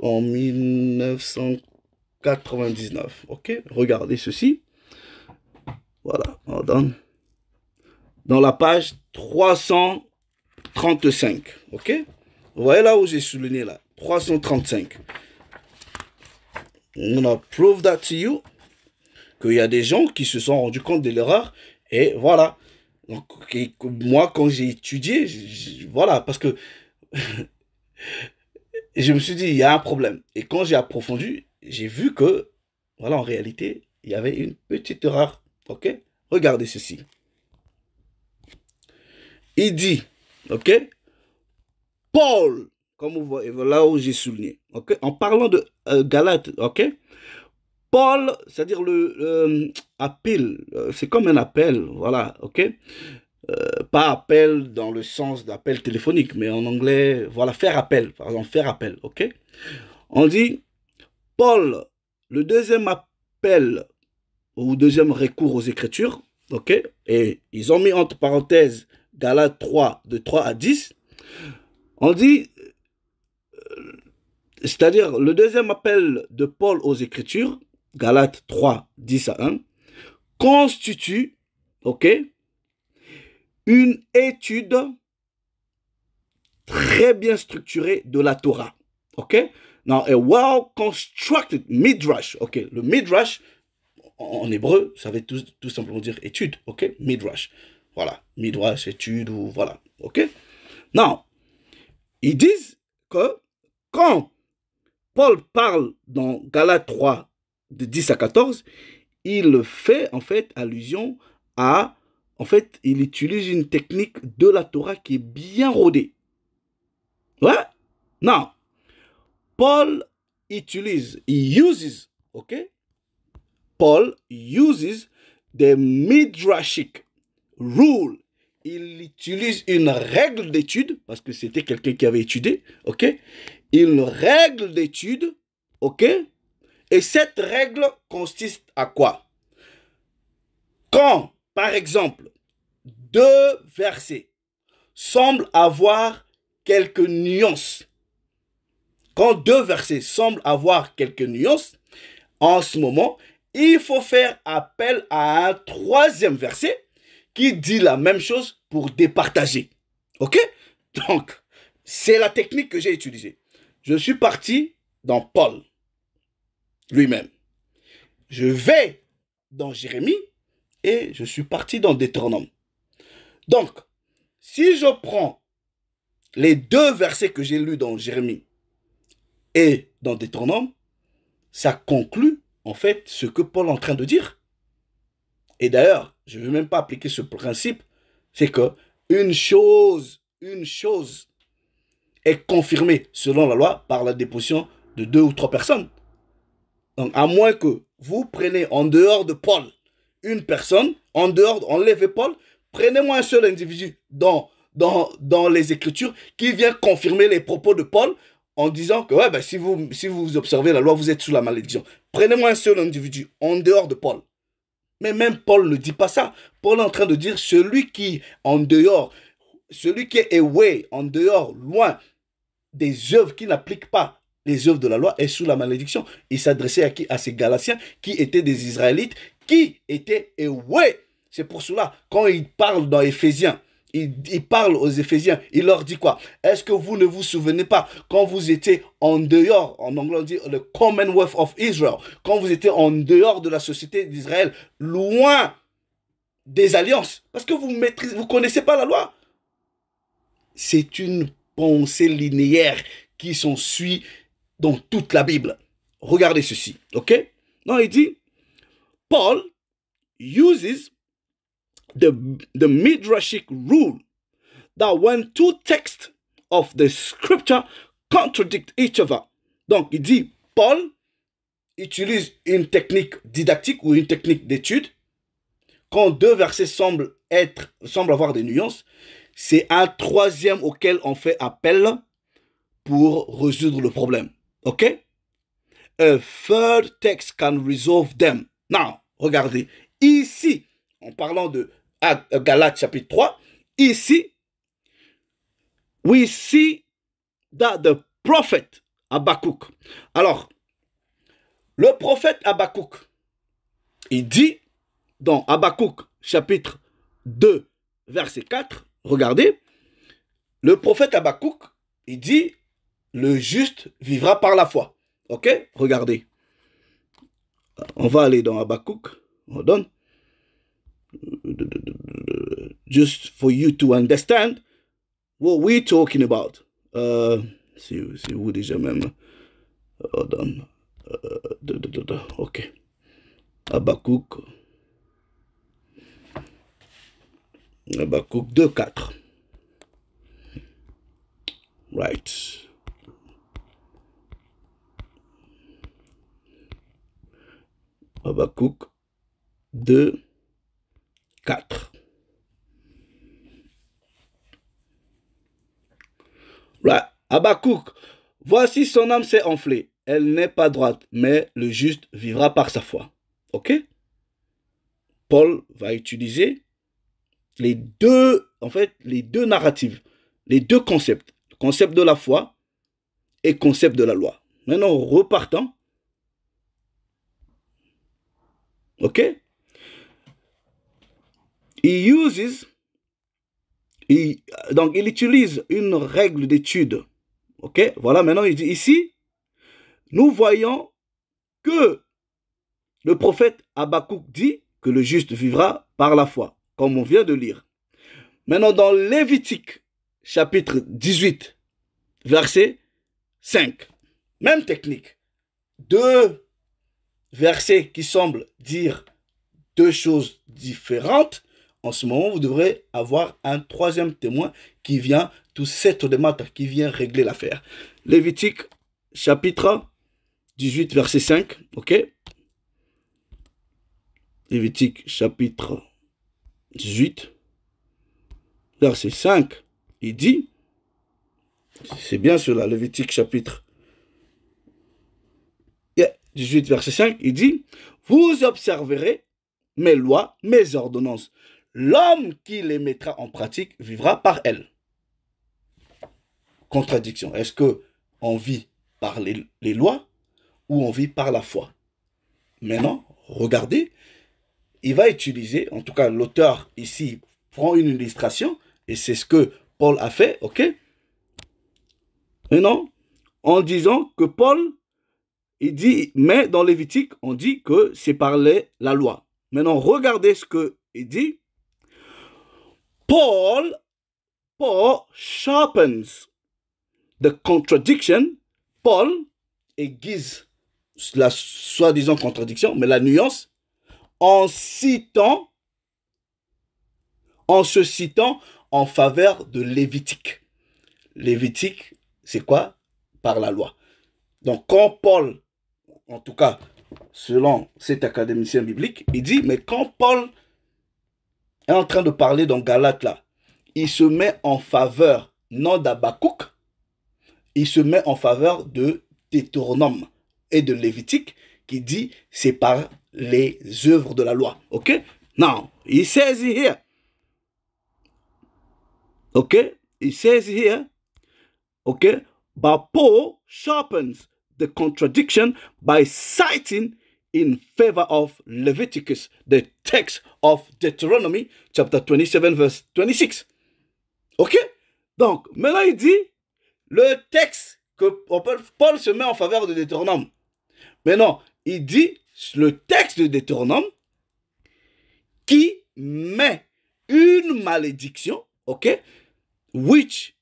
en 1999. Ok, regardez ceci. Voilà, on. Dans la page 335. Ok, vous voyez là où j'ai souligné là? 335. On a prove that to you. Qu'il y a des gens qui se sont rendus compte de l'erreur. Et voilà. Donc, moi, quand j'ai étudié, voilà, parce que je me suis dit, il y a un problème. Et quand j'ai approfondi, j'ai vu que, voilà, en réalité, il y avait une petite erreur. OK? Regardez ceci. Il dit, OK? Paul, comme vous voyez, là où j'ai souligné, En parlant de euh, Galate, Paul, c'est-à-dire le, euh, appel, euh, c'est comme un appel, voilà, ok? Pas appel dans le sens d'appel téléphonique, mais en anglais, voilà, faire appel, par exemple, faire appel, ok? On dit, Paul, le deuxième appel ou deuxième recours aux Écritures, ok? Et ils ont mis entre parenthèses Galates 3, de 3 à 10. On dit, c'est-à-dire le deuxième appel de Paul aux Écritures, Galates 3, 10 à 1, constitue, ok, une étude très bien structurée de la Torah, ok? Now, a well-constructed midrash, ok? Le midrash, en hébreu, ça veut tout, tout simplement dire étude, ok? Midrash, voilà, midrash, étude ou voilà, ok? Now, ils disent que quand Paul parle dans Galates 3, de 10 à 14, il fait en fait allusion à, en fait, il utilise une technique de la Torah qui est bien rodée. Ouais? Non. Paul utilise, he uses, ok? Paul uses the midrashic rule. Il utilise une règle d'étude, parce que c'était quelqu'un qui avait étudié, ok? Une règle d'étude, ok? Et cette règle consiste à quoi? Quand, par exemple, deux versets semblent avoir quelques nuances, quand deux versets semblent avoir quelques nuances, en ce moment, il faut faire appel à un troisième verset qui dit la même chose pour départager. OK? Donc, c'est la technique que j'ai utilisée. Je suis parti dans Paul lui-même. Je vais dans Jérémie et je suis parti dans Deutéronome. Donc, si je prends les deux versets que j'ai lus dans Jérémie et dans Deutéronome, ça conclut en fait ce que Paul est en train de dire. Et d'ailleurs, je ne veux même pas appliquer ce principe, c'est que une chose, une chose est confirmée selon la loi par la déposition de deux ou trois personnes. Donc, à moins que vous preniez en dehors de Paul une personne, en dehors, enlevez Paul, prenez-moi un seul individu dans, dans, dans les Écritures qui vient confirmer les propos de Paul en disant que ouais, ben, si, vous, si vous observez la loi, vous êtes sous la malédiction. Prenez-moi un seul individu en dehors de Paul. Mais même Paul ne dit pas ça. Paul est en train de dire celui qui, en dehors, celui qui est away, en dehors, loin des œuvres qui n'appliquent pas les œuvres de la loi, est sous la malédiction. Il s'adressait à qui? À ces Galatiens qui étaient des Israélites, qui étaient away. C'est pour cela, quand il parle dans Éphésiens, il, parle aux Éphésiens, il leur dit quoi? Est-ce que vous ne vous souvenez pas quand vous étiez en dehors, en anglais on dit le Commonwealth of Israel, quand vous étiez en dehors de la société d'Israël, loin des alliances, parce que vous maîtrisez, vous connaissez pas la loi. C'est une pensée linéaire qui s'ensuit dans toute la Bible. Regardez ceci, ok? Non, il dit, Paul uses the, the Midrashic rule that when two texts of the scripture contradict each other. Donc, il dit, Paul utilise une technique didactique ou une technique d'étude. Quand deux versets semblent, être, semblent avoir des nuances, c'est un troisième auquel on fait appel pour résoudre le problème. OK? A third text can resolve them. Now, regardez. Ici, en parlant de à Galates chapitre 3, ici, we see that the prophet Habakkuk. Alors, le prophète Habakkuk, il dit dans Habakkuk chapitre 2, verset 4, regardez, le prophète Habakkuk, il dit, le juste vivra par la foi. Ok? Regardez. On va aller dans Habakkuk. On donne just for you to understand what we're talking about. Uh, c'est, où déjà même? On. Uh, da, da, ok. Habakkuk. Habakkuk 2, 4. Right. Habakkuk 2, 4. Right. Habakkuk, voici son âme s'est enflée. Elle n'est pas droite, mais le juste vivra par sa foi. Ok? Paul va utiliser les deux, en fait, les deux narratives, les deux concepts. Le concept de la foi et concept de la loi. Maintenant, repartant. Ok? Il uses, donc il utilise une règle d'étude. Ok, voilà, maintenant il dit ici, nous voyons que le prophète Habakkuk dit que le juste vivra par la foi, comme on vient de lire. Maintenant, dans Lévitique, chapitre 18, verset 5, même technique. Deux versets qui semblent dire deux choses différentes, en ce moment, vous devrez avoir un troisième témoin qui vient, tout cette de qui vient régler l'affaire. Lévitique, chapitre 18, verset 5, ok? Lévitique, chapitre 18, verset 5, il dit, c'est bien cela, Lévitique, chapitre. 18, verset 5, il dit, vous observerez mes lois, mes ordonnances, L'homme qui les mettra en pratique vivra par elles. Contradiction. Est-ce que on vit par les, lois ou on vit par la foi? Maintenant, regardez, il va utiliser, en tout cas l'auteur ici prend une illustration, et c'est ce que Paul a fait, ok? Maintenant, en disant que Paul, il dit, mais dans Lévitique, on dit que c'est par la loi. Maintenant, regardez ce qu'il dit. Paul, Paul sharpens the contradiction. Paul aiguise la soi-disant contradiction, mais la nuance, en citant, en se citant en faveur de Lévitique. Lévitique, c'est quoi? Par la loi. Donc quand Paul, en tout cas, selon cet académicien biblique, il dit, mais quand Paul est en train de parler dans Galate là, il se met en faveur non d'Abakouk, il se met en faveur de Deutéronome et de Lévitique qui dit c'est par les œuvres de la loi. Ok? Now, he says here. Okay? He says here. Okay? But Paul sharpens the contradiction by citing in favor of Leviticus, the text of Deuteronomy, chapter 27, verse 26. OK? Donc, maintenant il dit, le texte que Paul se met en faveur de Deutéronome. Mais non, il dit le texte de Deutéronome qui met une malédiction, ok, which,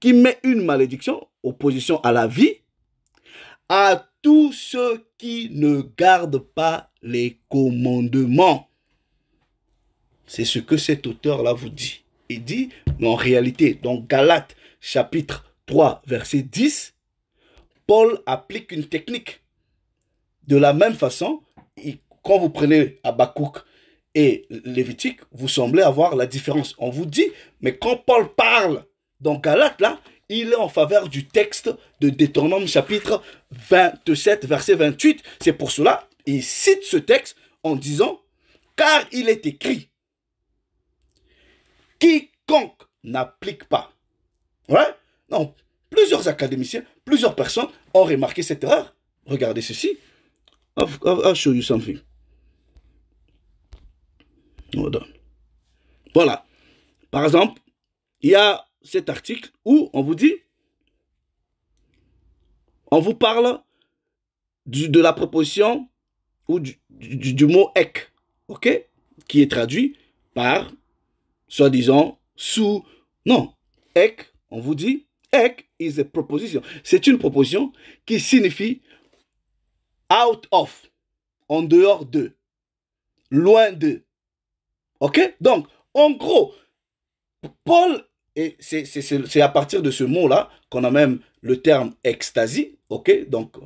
qui met une malédiction, opposition à la vie, à tous ceux qui ne gardent pas les commandements. C'est ce que cet auteur-là vous dit. Il dit, mais en réalité, dans Galates chapitre 3, verset 10, Paul applique une technique. De la même façon, quand vous prenez Habakkuk et Lévitique, vous semblez avoir la différence. On vous dit, mais quand Paul parle dans Galates, là, il est en faveur du texte de Deutéronome chapitre 27, verset 28. C'est pour cela, il cite ce texte en disant, car il est écrit, quiconque n'applique pas. Ouais? Non, plusieurs académiciens, plusieurs personnes ont remarqué cette erreur. Regardez ceci. I'll, show you something. Voilà. Par exemple, il y a cet article où on vous dit, on vous parle de la proposition ou du, du, mot ek, ok, qui est traduit par, soi-disant, sous, non, ek, on vous dit, ek is a proposition. C'est une proposition qui signifie out of, en dehors de, loin de. Ok? Donc, en gros, Paul et c'est à partir de ce mot-là qu'on a même le terme extasie, ok? Donc,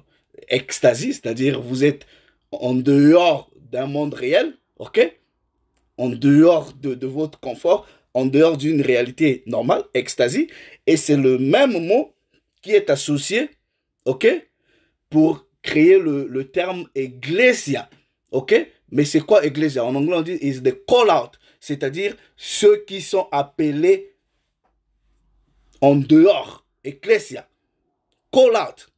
extasie, c'est-à-dire vous êtes en dehors d'un monde réel, ok? En dehors de, votre confort, en dehors d'une réalité normale, extasie. Et c'est le même mot qui est associé, ok? Pour créer le, le terme ecclesia, ok? Mais c'est quoi ecclesia? En anglais, on dit is the call out, c'est-à-dire ceux qui sont appelés en dehors, ecclesia, call out.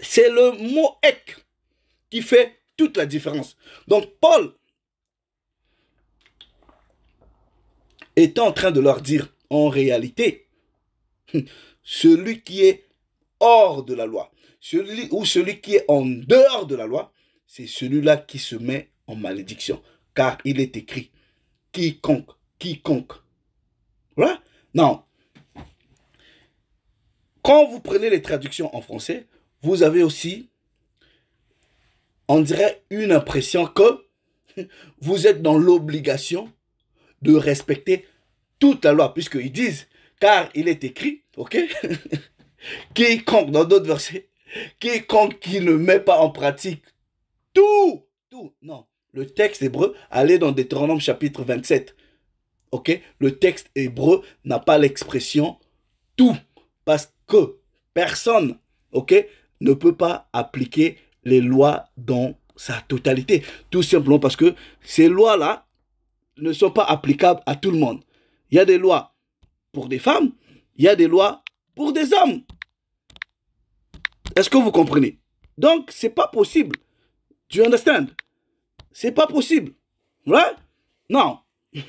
C'est le mot ek qui fait toute la différence. Donc Paul est en train de leur dire, en réalité, celui qui est hors de la loi, celui ou celui qui est en dehors de la loi, c'est celui-là qui se met en malédiction. Car il est écrit, quiconque, quiconque. Voilà? Non, quand vous prenez les traductions en français, vous avez aussi, on dirait, une impression que vous êtes dans l'obligation de respecter toute la loi, puisqu'ils disent, car il est écrit, ok Quiconque, dans d'autres versets, quiconque qui ne met pas en pratique tout, tout, non, le texte hébreu, allez dans Deutéronome chapitre 27, ok? Le texte hébreu n'a pas l'expression tout, parce que personne, ok, ne peut pas appliquer les lois dans sa totalité. Tout simplement parce que ces lois-là ne sont pas applicables à tout le monde. Il y a des lois pour des femmes, il y a des lois pour des hommes. Est-ce que vous comprenez? Donc, c'est pas possible. Tu understand? C'est pas possible. Ouais Non.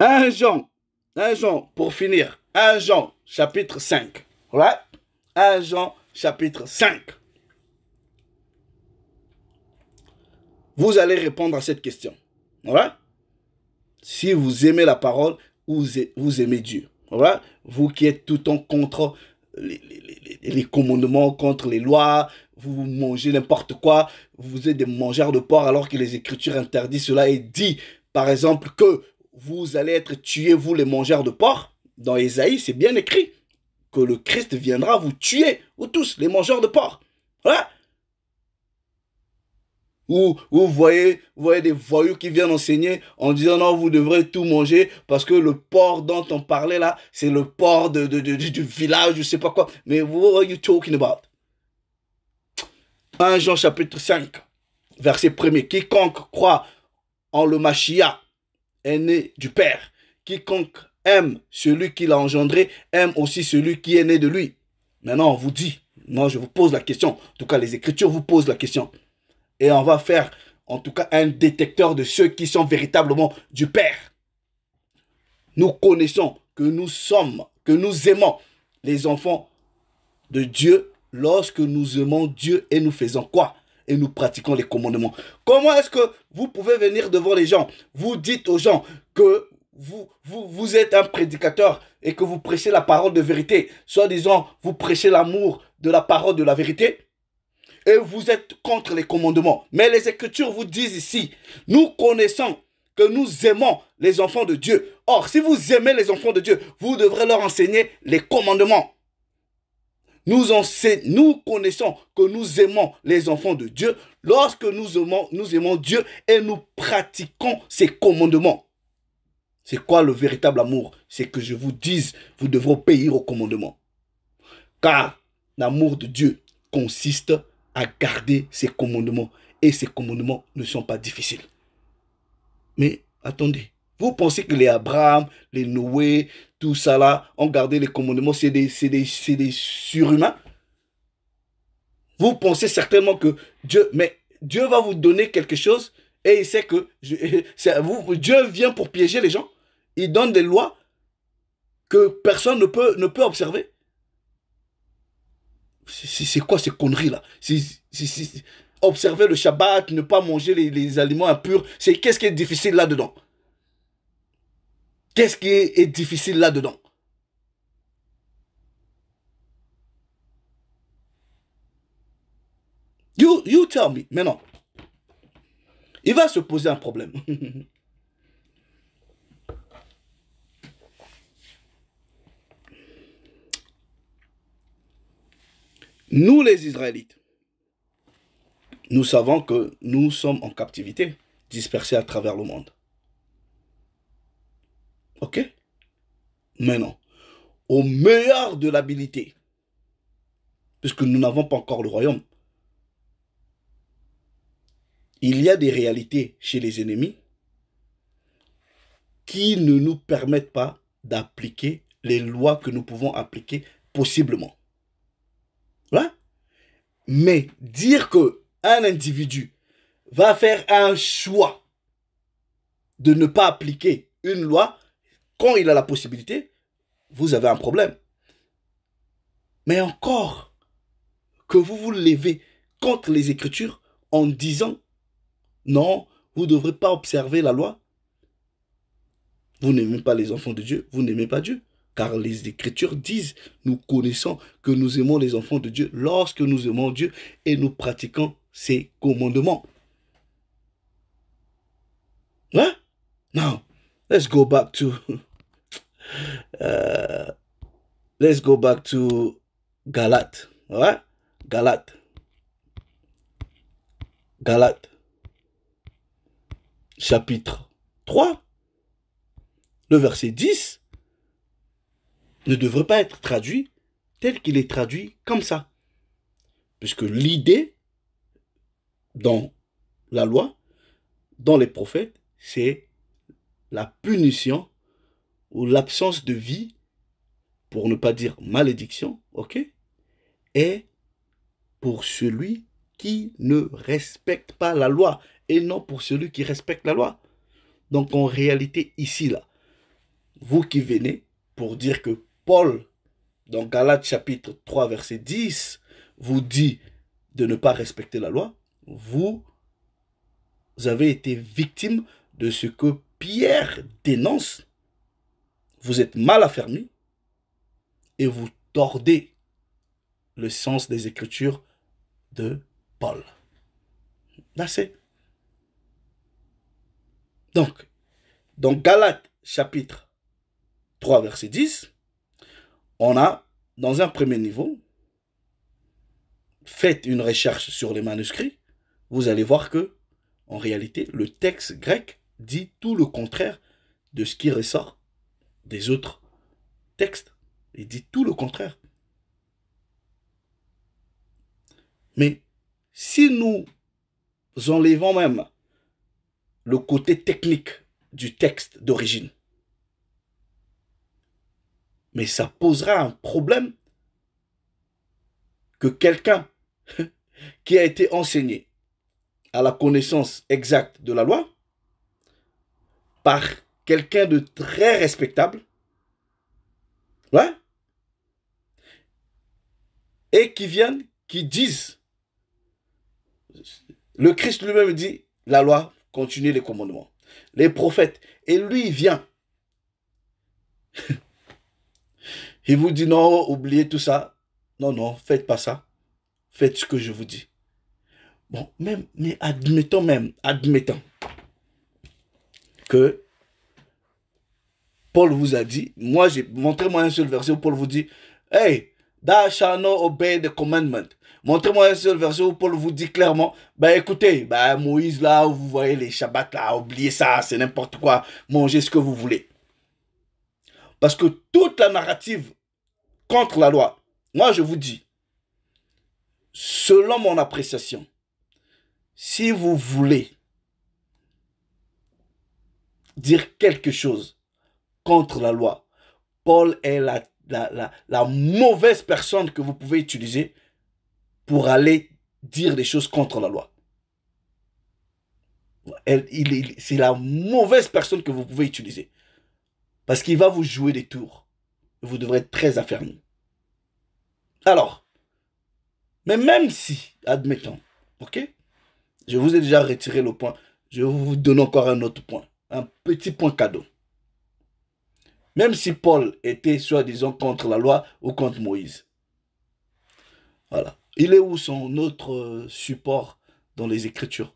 un Jean, Jean, pour finir, un Jean, chapitre 5. Right? 1 Jean, chapitre 5. Vous allez répondre à cette question. Right? Si vous aimez la parole, vous, aimez Dieu. Right? Vous qui êtes tout temps contre les, les, commandements, contre les lois, vous mangez n'importe quoi, vous êtes des mangeurs de porc alors que les Écritures interdisent cela et dit, par exemple, que vous allez être tués, vous les mangeurs de porc. Dans Ésaïe, c'est bien écrit que le Christ viendra vous tuer, vous tous, les mangeurs de porc. Voilà. Ou, vous voyez, vous voyez des voyous qui viennent enseigner en disant non, vous devrez tout manger parce que le porc dont on parlait là, c'est le porc de, du village, je sais pas quoi. Mais what are you talking about? 1 Jean chapitre 5, verset 1 Quiconque croit en le Machia est né du Père. Quiconque aime celui qui l'a engendré, aime aussi celui qui est né de lui. Maintenant, on vous dit, moi je vous pose la question, en tout cas les Écritures vous posent la question et on va faire en tout cas un détecteur de ceux qui sont véritablement du Père. Nous connaissons que nous sommes, que nous aimons les enfants de Dieu lorsque nous aimons Dieu et nous faisons quoi? Et nous pratiquons les commandements. Comment est-ce que vous pouvez venir devant les gens Vous dites aux gens que vous, vous, êtes un prédicateur et que vous prêchez la parole de vérité? Soit disant, vous prêchez l'amour de la parole de la vérité? Et vous êtes contre les commandements. Mais les Écritures vous disent ici, nous connaissons que nous aimons les enfants de Dieu. Or, si vous aimez les enfants de Dieu, vous devrez leur enseigner les commandements. Nous, nous connaissons que nous aimons les enfants de Dieu lorsque nous aimons, nous aimons Dieu et nous pratiquons ses commandements. C'est quoi le véritable amour? C'est que je vous dise, vous devrez obéir aux commandements. Car l'amour de Dieu consiste à garder ses commandements. Et ces commandements ne sont pas difficiles. Mais attendez, vous pensez que les Abraham, les Noé, tout ça là, ont gardé les commandements, c'est des, des, des surhumains? Vous pensez certainement que Dieu, mais Dieu va vous donner quelque chose et il sait que vous, Dieu vient pour piéger les gens. Il donne des lois que personne ne peut, ne peut observer. C'est quoi ces conneries-là? Observer le Shabbat, ne pas manger les, aliments impurs, c'est qu'est-ce qui est difficile là-dedans? Qu'est-ce qui est, difficile là-dedans? You, you tell me, maintenant. Il va se poser un problème. Nous, les Israélites, nous savons que nous sommes en captivité, dispersés à travers le monde. Ok? Maintenant, au meilleur de l'habilité, puisque nous n'avons pas encore le royaume, il y a des réalités chez les ennemis qui ne nous permettent pas d'appliquer les lois que nous pouvons appliquer possiblement. Mais dire que un individu va faire un choix de ne pas appliquer une loi quand il a la possibilité, vous avez un problème. Mais encore que vous vous levez contre les Écritures en disant non, vous ne devrez pas observer la loi. Vous n'aimez pas les enfants de Dieu, vous n'aimez pas Dieu. Car les Écritures disent, nous connaissons que nous aimons les enfants de Dieu lorsque nous aimons Dieu et nous pratiquons ses commandements. Hein? Now, let's go back to... Uh, let's go back to Galate. Ouais? Galate. Galate. Chapitre 3. Le verset 10 ne devrait pas être traduit tel qu'il est traduit comme ça. Puisque l'idée dans la loi, dans les prophètes, c'est la punition ou l'absence de vie, pour ne pas dire malédiction, ok, est pour celui qui ne respecte pas la loi et non pour celui qui respecte la loi. Donc en réalité, ici, là, vous qui venez pour dire que Paul, dans Galates chapitre 3, verset 10, vous dit de ne pas respecter la loi, vous avez été victime de ce que Pierre dénonce. Vous êtes mal affermi et vous tordez le sens des Écritures de Paul. Là, c'est. Donc, Dans Galates chapitre 3 verset 10, on a, dans un premier niveau, faites une recherche sur les manuscrits, vous allez voir que, en réalité, le texte grec dit tout le contraire de ce qui ressort des autres textes. Il dit tout le contraire. Mais si nous enlevons même le côté technique du texte d'origine, mais ça posera un problème que quelqu'un qui a été enseigné à la connaissance exacte de la loi par quelqu'un de très respectable, ouais, et qui viennent, qui disent, le Christ lui-même dit, la loi continue les commandements, les prophètes, et lui vient. il vous dit non, oubliez tout ça. Non, non, faites pas ça. Faites ce que je vous dis. Bon, même, mais admettons même, admettons que Paul vous a dit, moi j'ai montré-moi un seul verset où Paul vous dit, hey, thou shall not obey the commandment. Montrez-moi un seul verset où Paul vous dit clairement, ben écoutez, ben Moïse là, vous voyez les Shabbats là, oubliez ça, c'est n'importe quoi, mangez ce que vous voulez. Parce que toute la narrative contre la loi, moi je vous dis, selon mon appréciation, si vous voulez dire quelque chose contre la loi, Paul est la, la, mauvaise personne que vous pouvez utiliser pour aller dire des choses contre la loi. C'est la mauvaise personne que vous pouvez utiliser. Parce qu'il va vous jouer des tours. Vous devrez être très affermi. Alors, mais même si, admettons, ok Je vous ai déjà retiré le point. Je vous donner encore un autre point. Un petit point cadeau. Même si Paul était soi-disant contre la loi ou contre Moïse. Voilà. Il est où son autre support dans les Écritures?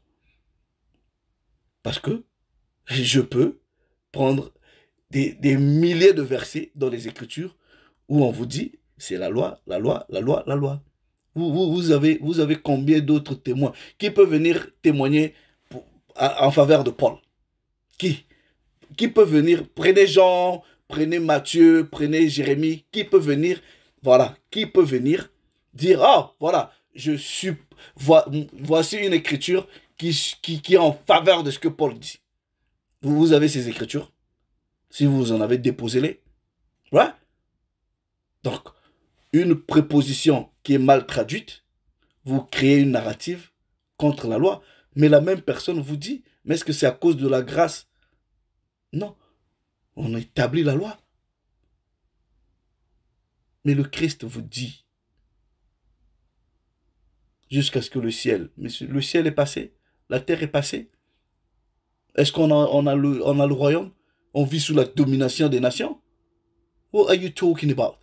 Parce que je peux prendre des, des, milliers de versets dans les Écritures où on vous dit c'est la loi, la loi, la loi, la loi. Vous, vous, avez, vous avez combien d'autres témoins qui peuvent venir témoigner en faveur de Paul? Qui? Qui peut venir? Prenez Jean, prenez Matthieu, prenez Jérémie. Qui peut venir? Voilà. Qui peut venir dire Ah, voilà, je suis. Voici une écriture qui, qui, qui est en faveur de ce que Paul dit. Vous, vous avez ces écritures? Si vous en avez, déposé-les. Ouais Donc, une préposition qui est mal traduite, vous créez une narrative contre la loi, mais la même personne vous dit, mais est-ce que c'est à cause de la grâce? Non, on établit la loi. Mais le Christ vous dit, jusqu'à ce que le ciel, mais le ciel est passé, la terre est passée. Est-ce qu'on a, a, le, a le royaume? On vit sous la domination des nations What are you talking about?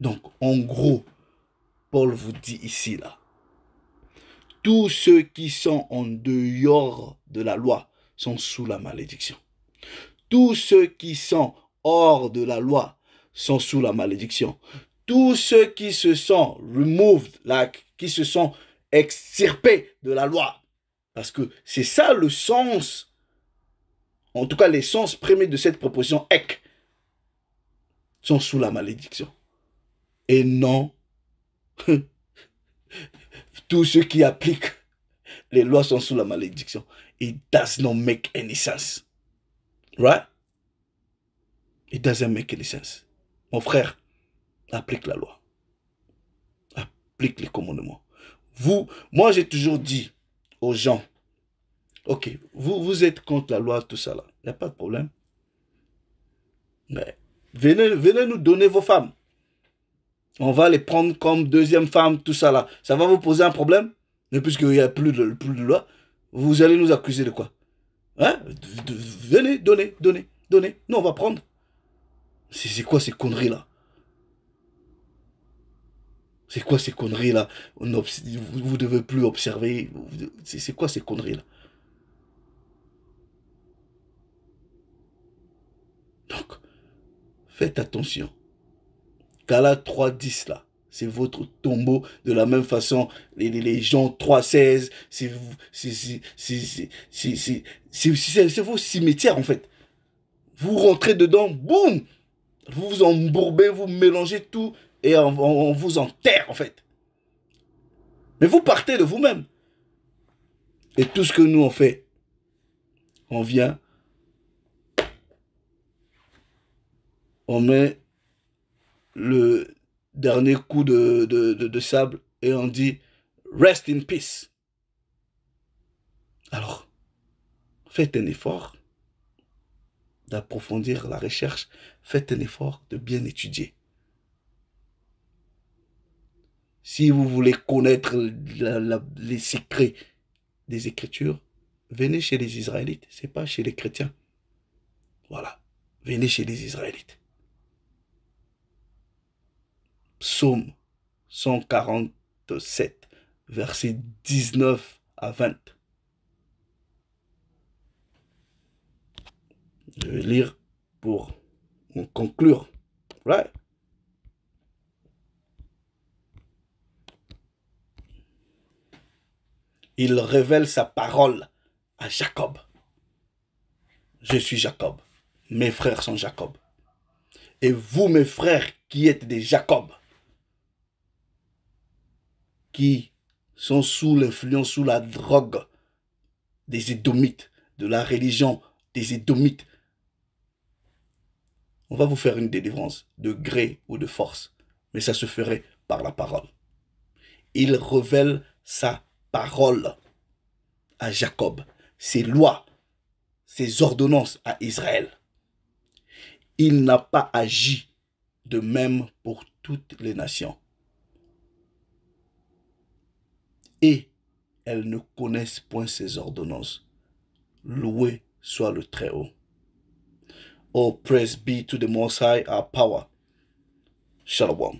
Donc, en gros, Paul vous dit ici, là, tous ceux qui sont en dehors de la loi sont sous la malédiction. Tous ceux qui sont hors de la loi sont sous la malédiction. Tous ceux qui se sont removed, qui se sont extirpés de la loi. Parce que c'est ça le sens, en tout cas les sens premiers de cette proposition ek, sont sous la malédiction et non tous ceux qui appliquent les lois sont sous la malédiction. It does not make any sense. Right? It doesn't make any sense. Mon frère, applique la loi. Applique les commandements. Vous, moi j'ai toujours dit aux gens, ok, vous, vous êtes contre la loi, tout ça là. Il n'y a pas de problème. Mais venez, venez nous donner vos femmes on va les prendre comme deuxième femme, tout ça là. Ça va vous poser un problème? Mais puisqu'il n'y a plus de, plus de loi, vous allez nous accuser de quoi? Hein? Venez, donnez, donnez, donnez. Nous, on va prendre. C'est quoi ces conneries là? C'est quoi ces conneries là? Vous ne devez plus observer. C'est quoi ces conneries là Faites attention. Gala 3.10 là, c'est votre tombeau. De la même façon, les, gens 3.16, c'est vos cimetières en fait. Vous rentrez dedans, boum Vous vous embourbez, vous mélangez tout et on, on vous enterre en fait. Mais vous partez de vous-même. Et tout ce que nous on fait, on vient, on met le dernier coup de, sable et on dit Rest in peace. Alors, faites un effort d'approfondir la recherche, faites un effort de bien étudier. Si vous voulez connaître les secrets des Écritures, venez chez les Israélites, c'est pas chez les chrétiens. Voilà, venez chez les Israélites. Psaume 147, versets 19 à 20. Je vais lire pour conclure. Right? Il révèle sa parole à Jacob. Je suis Jacob. Mes frères sont Jacob. Et vous, mes frères, qui êtes des Jacob, sont sous l'influence, sous la drogue des Édomites, de la religion des Édomites, on va vous faire une délivrance de gré ou de force, mais ça se ferait par la parole. Il révèle sa parole à Jacob, ses lois, ses ordonnances à Israël. Il n'a pas agi de même pour toutes les nations. Et elles ne connaissent point ses ordonnances. Loué soit le Très-Haut. Oh, praise be to the Most High, our power. Shalom.